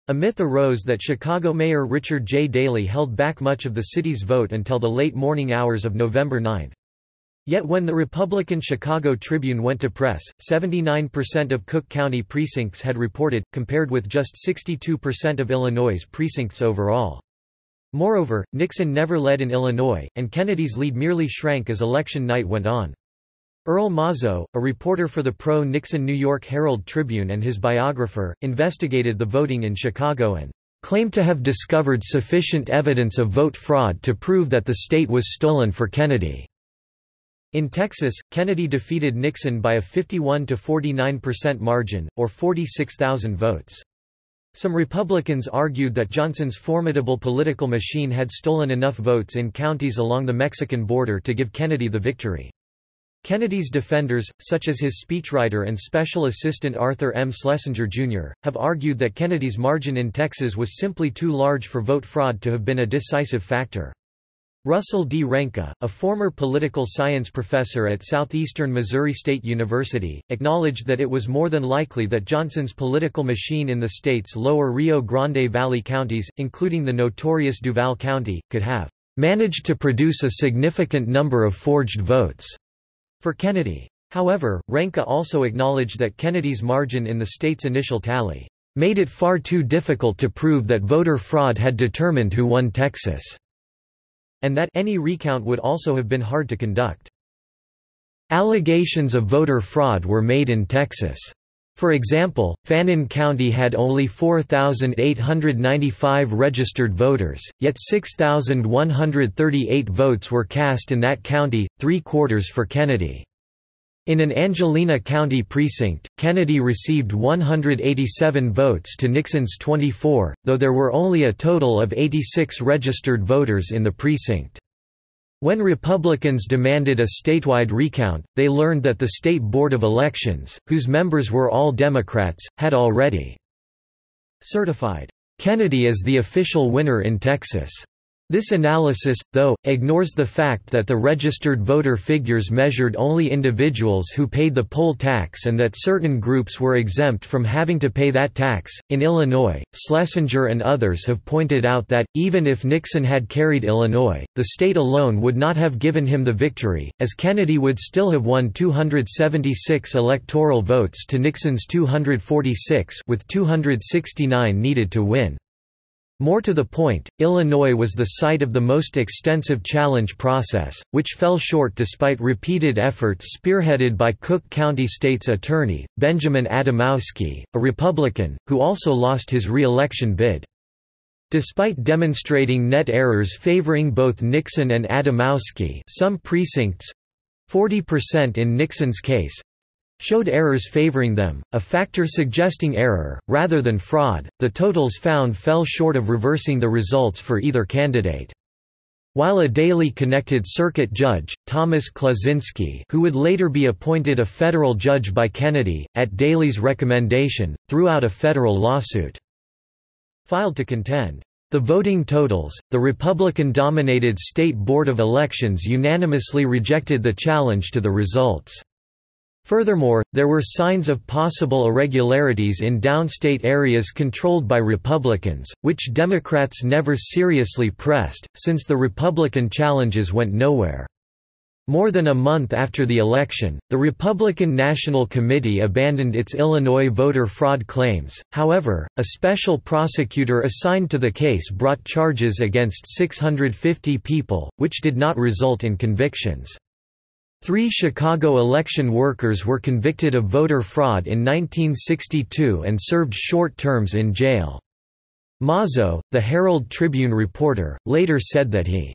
A myth arose that Chicago Mayor Richard J. Daley held back much of the city's vote until the late morning hours of November 9. Yet when the Republican Chicago Tribune went to press, 79% of Cook County precincts had reported, compared with just 62% of Illinois' precincts overall. Moreover, Nixon never led in Illinois, and Kennedy's lead merely shrank as election night went on. Earl Mazo, a reporter for the pro-Nixon New York Herald Tribune and his biographer, investigated the voting in Chicago and claimed to have discovered sufficient evidence of vote fraud to prove that the state was stolen for Kennedy. In Texas, Kennedy defeated Nixon by a 51 to 49% margin, or 46,000 votes. Some Republicans argued that Johnson's formidable political machine had stolen enough votes in counties along the Mexican border to give Kennedy the victory. Kennedy's defenders, such as his speechwriter and special assistant Arthur M. Schlesinger, Jr., have argued that Kennedy's margin in Texas was simply too large for vote fraud to have been a decisive factor. Russell D. Renka, a former political science professor at Southeastern Missouri State University, acknowledged that it was more than likely that Johnson's political machine in the state's lower Rio Grande Valley counties, including the notorious Duval County, could have managed to produce a significant number of forged votes for Kennedy. However, Renka also acknowledged that Kennedy's margin in the state's initial tally made it far too difficult to prove that voter fraud had determined who won Texas, and that any recount would also have been hard to conduct. Allegations of voter fraud were made in Texas. For example, Fannin County had only 4,895 registered voters, yet 6,138 votes were cast in that county, three-quarters for Kennedy. In an Angelina County precinct, Kennedy received 187 votes to Nixon's 24, though there were only a total of 86 registered voters in the precinct. When Republicans demanded a statewide recount, they learned that the State Board of Elections, whose members were all Democrats, had already certified Kennedy as the official winner in Texas. This analysis, though, ignores the fact that the registered voter figures measured only individuals who paid the poll tax and that certain groups were exempt from having to pay that tax. In Illinois, Schlesinger and others have pointed out that, even if Nixon had carried Illinois, the state alone would not have given him the victory, as Kennedy would still have won 276 electoral votes to Nixon's 246 with 269 needed to win. More to the point, Illinois was the site of the most extensive challenge process, which fell short despite repeated efforts spearheaded by Cook County State's Attorney, Benjamin Adamowski, a Republican, who also lost his re-election bid. Despite demonstrating net errors favoring both Nixon and Adamowski some precincts—40% in Nixon's case, showed errors favoring them, a factor suggesting error, rather than fraud. The totals found fell short of reversing the results for either candidate. While a Daley connected circuit judge, Thomas Kluczynski who would later be appointed a federal judge by Kennedy, at Daley's recommendation, threw out a federal lawsuit. Filed to contend. The voting totals, the Republican-dominated State Board of Elections unanimously rejected the challenge to the results. Furthermore, there were signs of possible irregularities in downstate areas controlled by Republicans, which Democrats never seriously pressed, since the Republican challenges went nowhere. More than a month after the election, the Republican National Committee abandoned its Illinois voter fraud claims, however, a special prosecutor assigned to the case brought charges against 650 people, which did not result in convictions. Three Chicago election workers were convicted of voter fraud in 1962 and served short terms in jail. Mazo, the Herald Tribune reporter, later said that he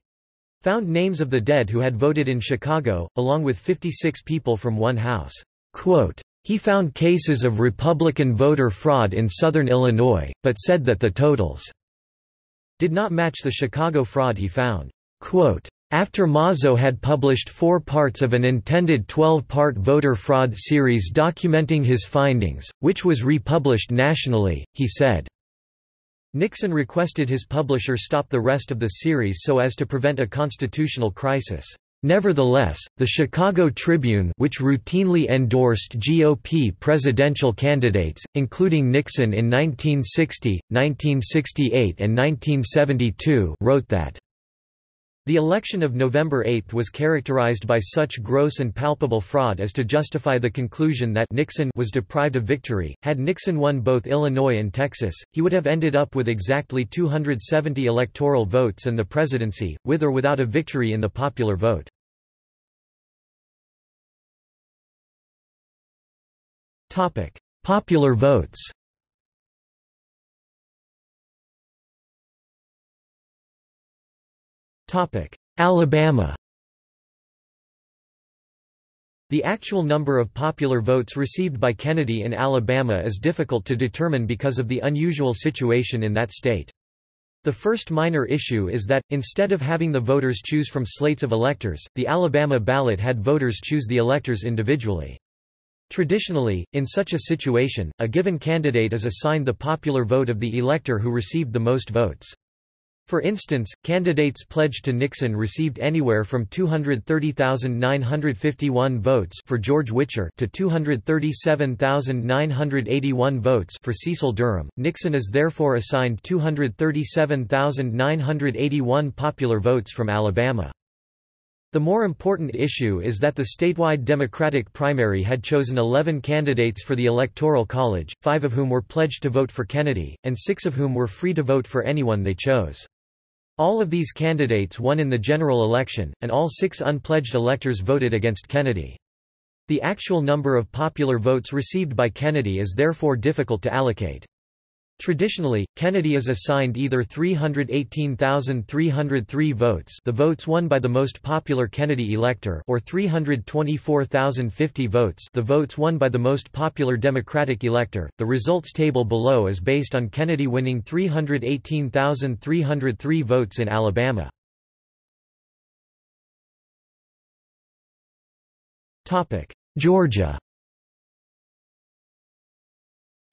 found names of the dead who had voted in Chicago, along with 56 people from one house. Quote, he found cases of Republican voter fraud in southern Illinois, but said that the totals did not match the Chicago fraud he found. Quote, after Mazo had published four parts of an intended 12-part voter fraud series documenting his findings, which was republished nationally, he said, Nixon requested his publisher stop the rest of the series so as to prevent a constitutional crisis. Nevertheless, the Chicago Tribune which routinely endorsed GOP presidential candidates, including Nixon in 1960, 1968 and 1972 wrote that the election of November 8 was characterized by such gross and palpable fraud as to justify the conclusion that Nixon was deprived of victory. Had Nixon won both Illinois and Texas, he would have ended up with exactly 270 electoral votes and the presidency, with or without a victory in the popular vote. Popular votes Alabama The actual number of popular votes received by Kennedy in Alabama is difficult to determine because of the unusual situation in that state. The first minor issue is that, instead of having the voters choose from slates of electors, the Alabama ballot had voters choose the electors individually. Traditionally, in such a situation, a given candidate is assigned the popular vote of the elector who received the most votes. For instance, candidates pledged to Nixon received anywhere from 230,951 votes for George Whicher to 237,981 votes for Cecil Durham. Nixon is therefore assigned 237,981 popular votes from Alabama. The more important issue is that the statewide Democratic primary had chosen 11 candidates for the Electoral College, five of whom were pledged to vote for Kennedy, and six of whom were free to vote for anyone they chose. All of these candidates won in the general election, and all six unpledged electors voted against Kennedy. The actual number of popular votes received by Kennedy is therefore difficult to allocate. Traditionally, Kennedy is assigned either 318,303 votes the votes won by the most popular Kennedy elector or 324,050 votes the votes won by the most popular Democratic elector. The results table below is based on Kennedy winning 318,303 votes in Alabama. Georgia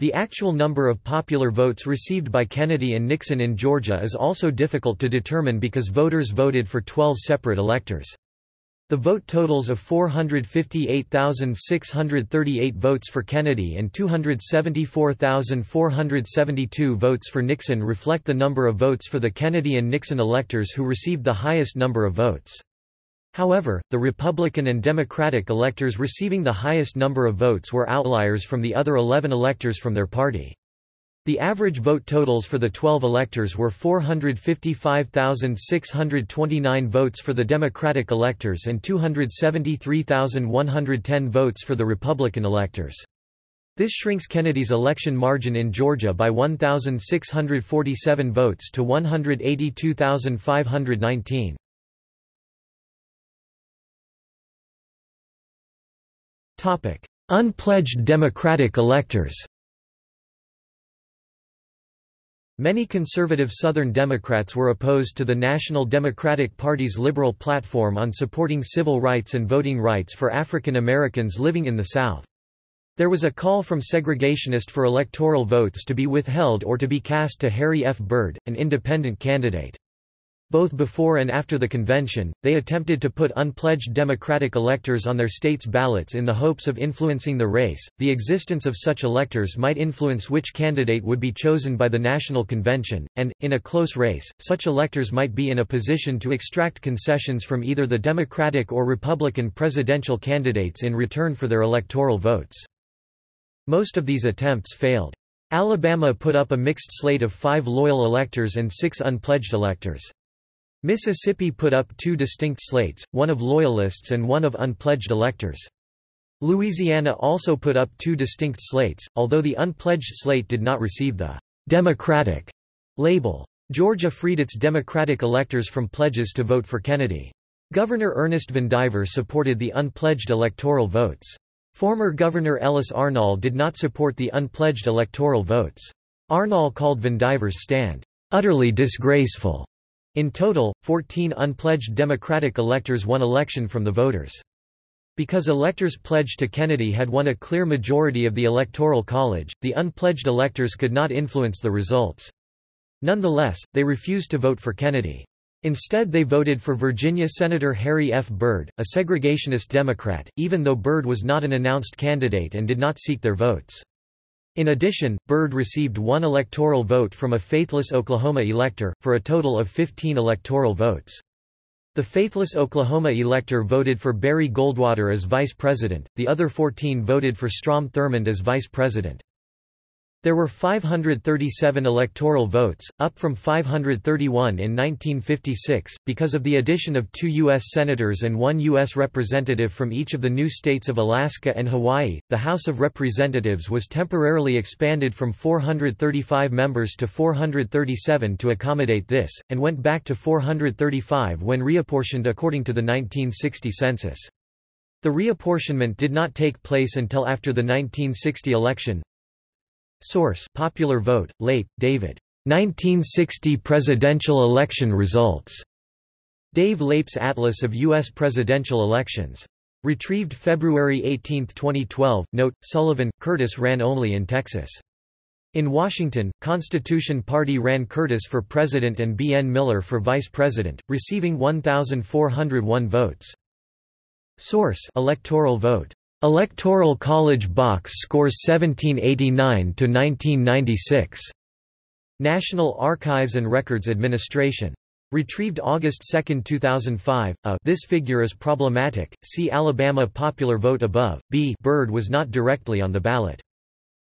the actual number of popular votes received by Kennedy and Nixon in Georgia is also difficult to determine because voters voted for 12 separate electors. The vote totals of 458,638 votes for Kennedy and 274,472 votes for Nixon reflect the number of votes for the Kennedy and Nixon electors who received the highest number of votes. However, the Republican and Democratic electors receiving the highest number of votes were outliers from the other 11 electors from their party. The average vote totals for the 12 electors were 455,629 votes for the Democratic electors and 273,110 votes for the Republican electors. This shrinks Kennedy's election margin in Georgia by 1,647 votes to 182,519. Unpledged Democratic electors Many conservative Southern Democrats were opposed to the National Democratic Party's liberal platform on supporting civil rights and voting rights for African Americans living in the South. There was a call from segregationists for electoral votes to be withheld or to be cast to Harry F. Byrd, an independent candidate. Both before and after the convention, they attempted to put unpledged Democratic electors on their states' ballots in the hopes of influencing the race. The existence of such electors might influence which candidate would be chosen by the National Convention, and, in a close race, such electors might be in a position to extract concessions from either the Democratic or Republican presidential candidates in return for their electoral votes. Most of these attempts failed. Alabama put up a mixed slate of five loyal electors and six unpledged electors. Mississippi put up two distinct slates, one of Loyalists and one of unpledged electors. Louisiana also put up two distinct slates, although the unpledged slate did not receive the «Democratic» label. Georgia freed its Democratic electors from pledges to vote for Kennedy. Governor Ernest Vandiver supported the unpledged electoral votes. Former Governor Ellis Arnall did not support the unpledged electoral votes. Arnall called Vandiver's stand, "...utterly disgraceful." In total, 14 unpledged Democratic electors won election from the voters. Because electors pledged to Kennedy had won a clear majority of the Electoral College, the unpledged electors could not influence the results. Nonetheless, they refused to vote for Kennedy. Instead they voted for Virginia Senator Harry F. Byrd, a segregationist Democrat, even though Byrd was not an announced candidate and did not seek their votes. In addition, Byrd received one electoral vote from a faithless Oklahoma elector, for a total of 15 electoral votes. The faithless Oklahoma elector voted for Barry Goldwater as vice president, the other 14 voted for Strom Thurmond as vice president. There were 537 electoral votes, up from 531 in 1956, because of the addition of two U.S. Senators and one U.S. Representative from each of the new states of Alaska and Hawaii. The House of Representatives was temporarily expanded from 435 members to 437 to accommodate this, and went back to 435 when reapportioned according to the 1960 census. The reapportionment did not take place until after the 1960 election, Source Popular Vote, Leip, David. 1960 presidential election results. Dave Leip's Atlas of U.S. presidential elections. Retrieved February 18, 2012. Note, Sullivan, Curtis ran only in Texas. In Washington, Constitution Party ran Curtis for president and B. N. Miller for vice president, receiving 1,401 votes. Source Electoral vote Electoral College box scores 1789 to 1996. National Archives and Records Administration. Retrieved August 2, 2005. A. Uh, this figure is problematic. See Alabama popular vote above. B. Byrd was not directly on the ballot.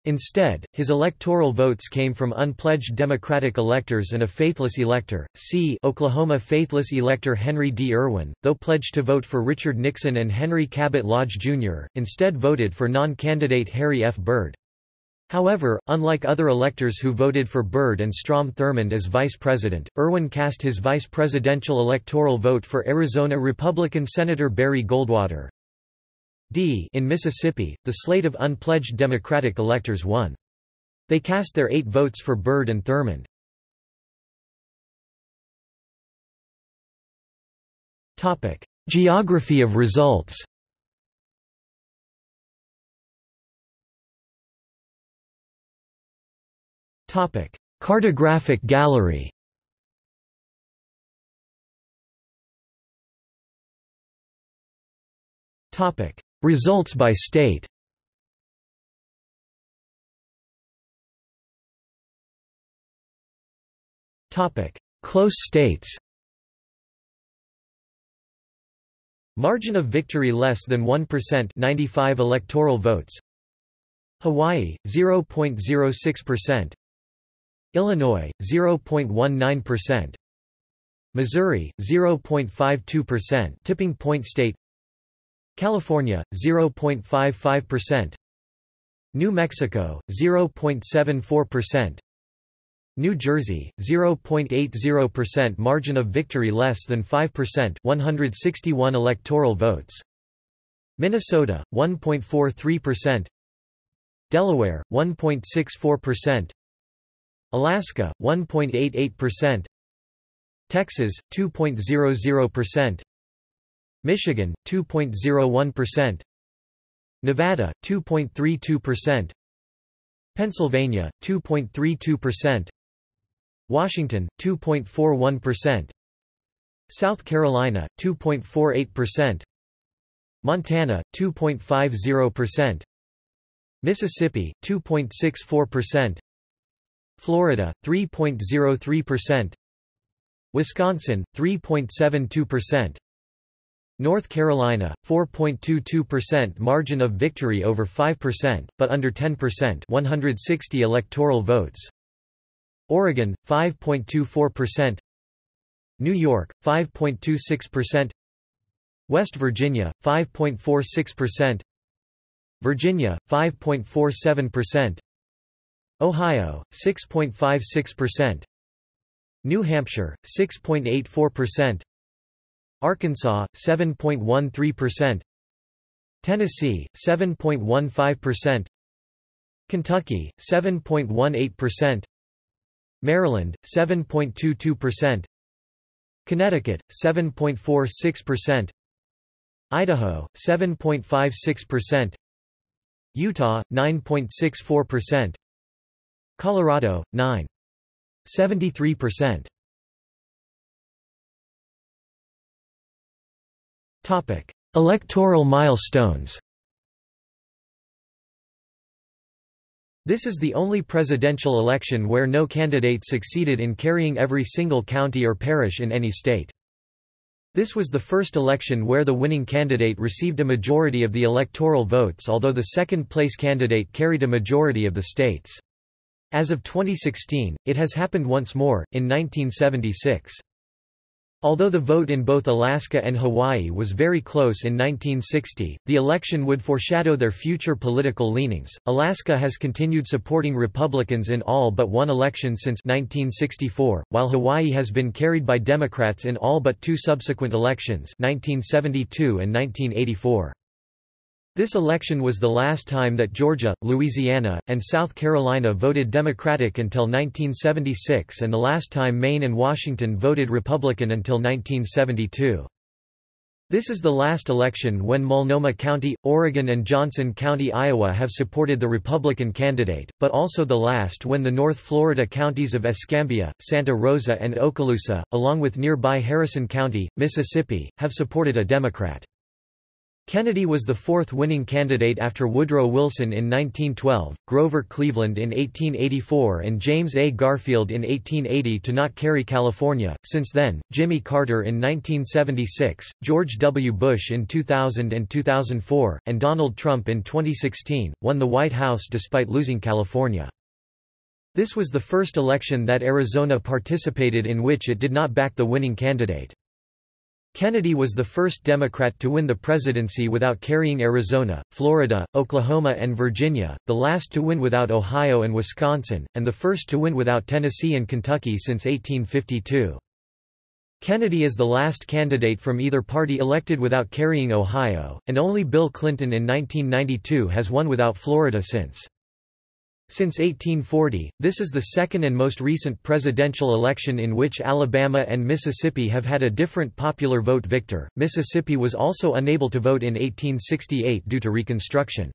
Instead, his electoral votes came from unpledged Democratic electors and a faithless elector. See Oklahoma faithless elector Henry D. Irwin, though pledged to vote for Richard Nixon and Henry Cabot Lodge, Jr., instead voted for non-candidate Harry F. Byrd. However, unlike other electors who voted for Byrd and Strom Thurmond as vice president, Irwin cast his vice presidential electoral vote for Arizona Republican Senator Barry Goldwater, D in Mississippi, the slate of unpledged Democratic electors won. They cast their eight votes for Byrd and Thurmond. Topic: Geography of results. Topic: Cartographic gallery. Topic: Results by state. Close states. Margin of victory less than 1% 95 electoral votes. Hawaii 0.06% Illinois 0.19% Missouri 0.52% tipping point state California 0.55%, New Mexico 0.74%, New Jersey 0.80% margin of victory less than 5% 161 electoral votes. Minnesota 1.43%, Delaware 1.64%, Alaska 1.88%, Texas 2.00%, Michigan 2.01%, Nevada 2.32%, Pennsylvania 2.32%, Washington 2.41%, South Carolina 2.48%, Montana 2.50%, Mississippi 2.64%, Florida 3.03%, Wisconsin 3.72%, North Carolina, 4.22% margin of victory over 5%, but under 10% 160 electoral votes. Oregon, 5.24%. New York, 5.26%. West Virginia, 5.46%. Virginia, 5.47%. Ohio, 6.56%. New Hampshire, 6.84%. Arkansas 7.13%, Tennessee 7.15%, Kentucky 7.18%, Maryland 7.22%, Connecticut 7.46%, Idaho 7.56%, Utah 9.64%, Colorado 9.73%. Topic: Electoral milestones. This is the only presidential election where no candidate succeeded in carrying every single county or parish in any state. This was the first election where the winning candidate received a majority of the electoral votes although the second-place candidate carried a majority of the states. As of 2016, it has happened once more, in 1976. Although the vote in both Alaska and Hawaii was very close in 1960, the election would foreshadow their future political leanings. Alaska has continued supporting Republicans in all but one election since 1964, while Hawaii has been carried by Democrats in all but two subsequent elections, 1972 and 1984. This election was the last time that Georgia, Louisiana, and South Carolina voted Democratic until 1976 and the last time Maine and Washington voted Republican until 1972. This is the last election when Multnomah County, Oregon and Johnson County, Iowa have supported the Republican candidate, but also the last when the North Florida counties of Escambia, Santa Rosa and Okaloosa, along with nearby Harrison County, Mississippi, have supported a Democrat. Kennedy was the fourth winning candidate after Woodrow Wilson in 1912, Grover Cleveland in 1884 and James A. Garfield in 1880 to not carry California. Since then, Jimmy Carter in 1976, George W. Bush in 2000 and 2004, and Donald Trump in 2016, won the White House despite losing California. This was the first election that Arizona participated in which it did not back the winning candidate. Kennedy was the first Democrat to win the presidency without carrying Arizona, Florida, Oklahoma and Virginia, the last to win without Ohio and Wisconsin, and the first to win without Tennessee and Kentucky since 1852. Kennedy is the last candidate from either party elected without carrying Ohio, and only Bill Clinton in 1992 has won without Florida since. Since 1840, this is the second and most recent presidential election in which Alabama and Mississippi have had a different popular vote victor. Mississippi was also unable to vote in 1868 due to Reconstruction.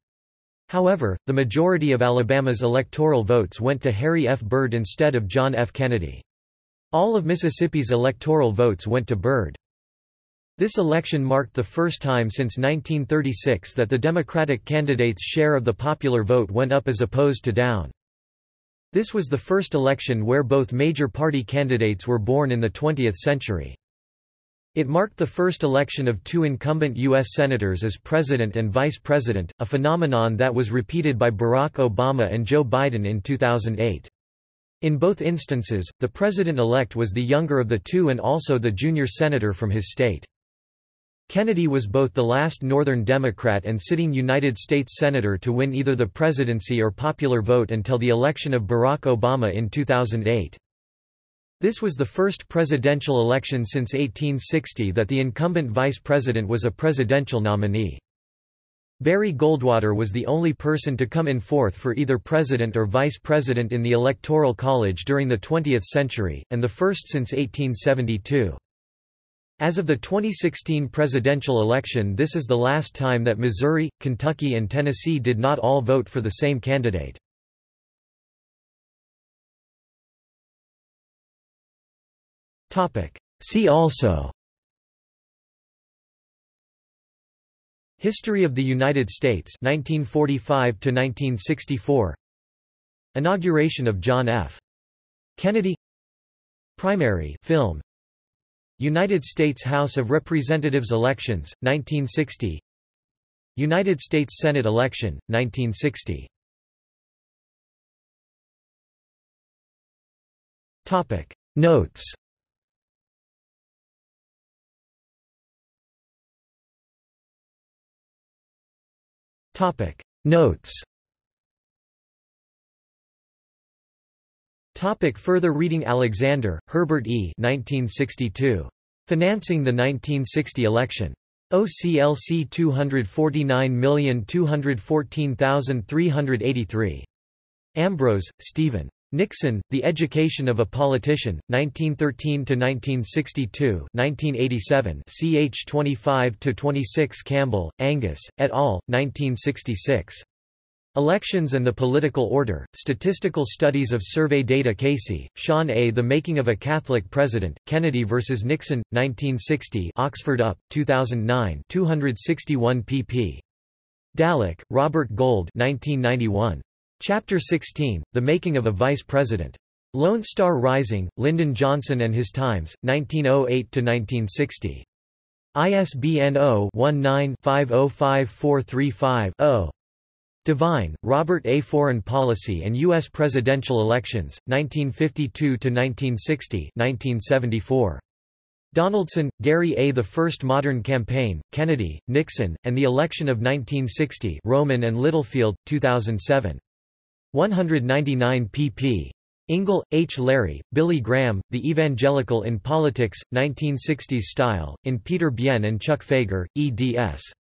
However, the majority of Alabama's electoral votes went to Harry F. Byrd instead of John F. Kennedy. All of Mississippi's electoral votes went to Byrd. This election marked the first time since 1936 that the Democratic candidate's share of the popular vote went up as opposed to down. This was the first election where both major party candidates were born in the 20th century. It marked the first election of two incumbent U.S. senators as president and vice president, a phenomenon that was repeated by Barack Obama and Joe Biden in 2008. In both instances, the president-elect was the younger of the two and also the junior senator from his state. Kennedy was both the last Northern Democrat and sitting United States Senator to win either the presidency or popular vote until the election of Barack Obama in 2008. This was the first presidential election since 1860 that the incumbent vice president was a presidential nominee. Barry Goldwater was the only person to come in fourth for either president or vice president in the Electoral College during the 20th century, and the first since 1872. As of the 2016 presidential election this is the last time that Missouri, Kentucky and Tennessee did not all vote for the same candidate. See also History of the United States 1945 1964 Inauguration of John F. Kennedy Primary film United States House of Representatives elections, 1960 United States Senate election, 1960 Topic. Notes. Topic. Notes Topic further reading Alexander, Herbert E. 1962. Financing the 1960 election. OCLC 249214383. Ambrose, Stephen. Nixon, The Education of a Politician, 1913–1962 1987 ch 25–26 Campbell, Angus, et al., 1966. Elections and the Political Order, Statistical Studies of Survey Data Casey, Shaun A. The Making of a Catholic President, Kennedy vs. Nixon, 1960 Oxford UP, 2009 261 pp. Dallek, Robert Gold 1991. Chapter 16, The Making of a Vice President. Lone Star Rising, Lyndon Johnson and His Times, 1908–1960. ISBN 0-19-505435-0. Divine, Robert A. Foreign Policy and U.S. Presidential Elections, 1952–1960 1974. Donaldson, Gary A. The First Modern Campaign, Kennedy, Nixon, and the Election of 1960 Rowman and Littlefield, 2007. 199 pp. Ingle, H. Larry, Billy Graham, The Evangelical in Politics, 1960s Style, in Peter Bien and Chuck Fager, eds.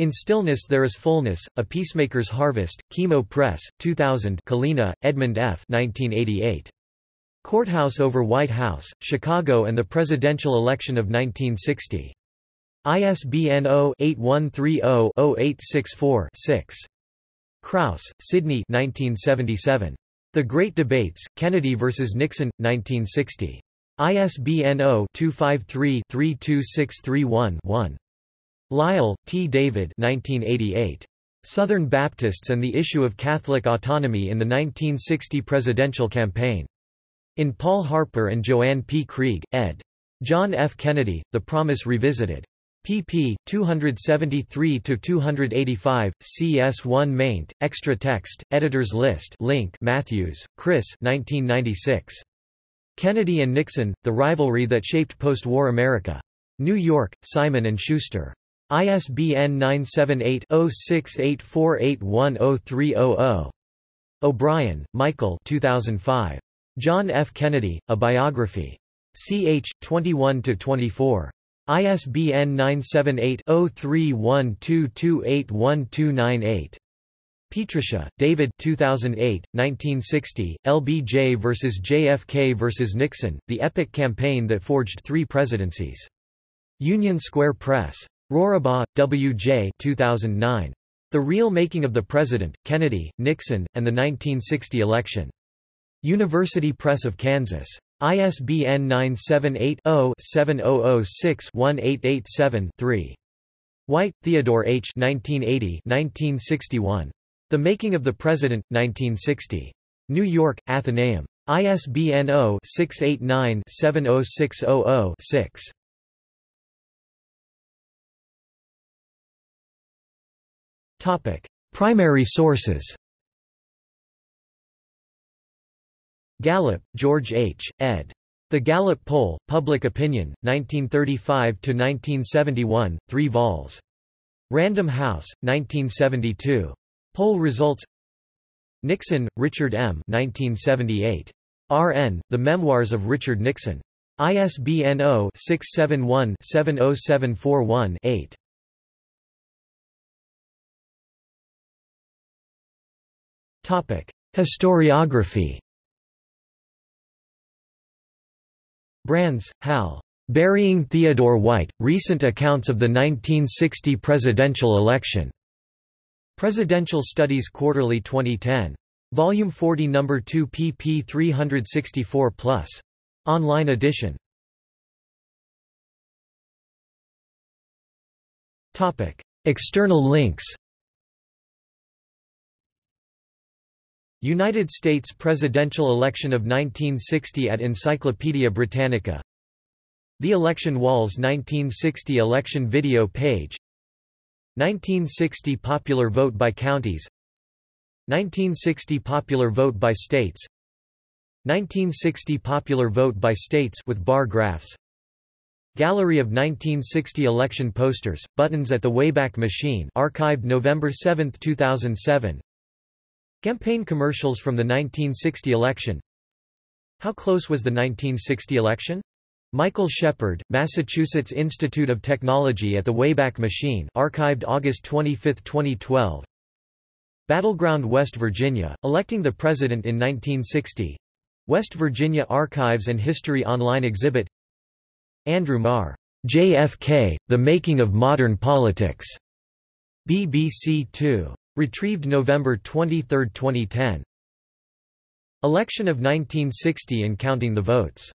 In Stillness There is Fullness, A Peacemaker's Harvest, Kimo Press, 2000 Kallina, Edmund F. 1988. Courthouse over White House, Chicago and the Presidential Election of 1960. ISBN 0-8130-0864-6. Kraus, Sidney 1977. The Great Debates, Kennedy vs. Nixon, 1960. ISBN 0-253-32631-1. Lyle, T. David 1988. Southern Baptists and the Issue of Catholic Autonomy in the 1960 Presidential Campaign. In Paul Harper and Joanne P. Krieg, ed. John F. Kennedy, The Promise Revisited pp. 273–285, CS1 maint, extra text, editors list link Matthews, Chris 1996. Kennedy and Nixon, The Rivalry That Shaped Post-War America. New York, Simon & Schuster. ISBN 978-0684810300. O'Brien, Michael 2005. John F. Kennedy, A Biography. ch. 21–24. ISBN 978-0312281298. Pietrusza, David 2008, 1960, LBJ vs. JFK vs. Nixon, the epic campaign that forged three presidencies. Union Square Press. Rorabaugh, W. J. 2009. The Real Making of the President, Kennedy, Nixon, and the 1960 Election. University Press of Kansas. ISBN 978-0-7006-1887-3. White, Theodore H. 1980-1961. The Making of the President, 1960. New York, Atheneum. ISBN 0-689-70600-6. Primary sources Gallup, George H., ed. The Gallup Poll, Public Opinion, 1935–1971, 3 vols. Random House, 1972. Poll results Nixon, Richard M. 1978. R.N., The Memoirs of Richard Nixon. ISBN 0-671-70741-8. Historiography Brands, Hal. Burying Theodore White, Recent Accounts of the 1960 Presidential Election. Presidential Studies Quarterly 2010. Volume 40 No. 2 pp 364+. Online edition. External links United States presidential election of 1960 at Encyclopaedia Britannica. The Election Walls 1960 election video page. 1960 popular vote by counties. 1960 popular vote by states. 1960 popular vote by states with bar graphs. Gallery of 1960 election posters, buttons at the Wayback Machine archived November 7, 2007 Campaign commercials from the 1960 election. How close was the 1960 election? Michael Shepard, Massachusetts Institute of Technology at the Wayback Machine archived August 25, 2012 Battleground West Virginia, electing the president in 1960 West Virginia Archives and History Online exhibit. Andrew Marr, JFK, The Making of Modern Politics, BBC 2. Retrieved November 23, 2010. Election of 1960 and counting the votes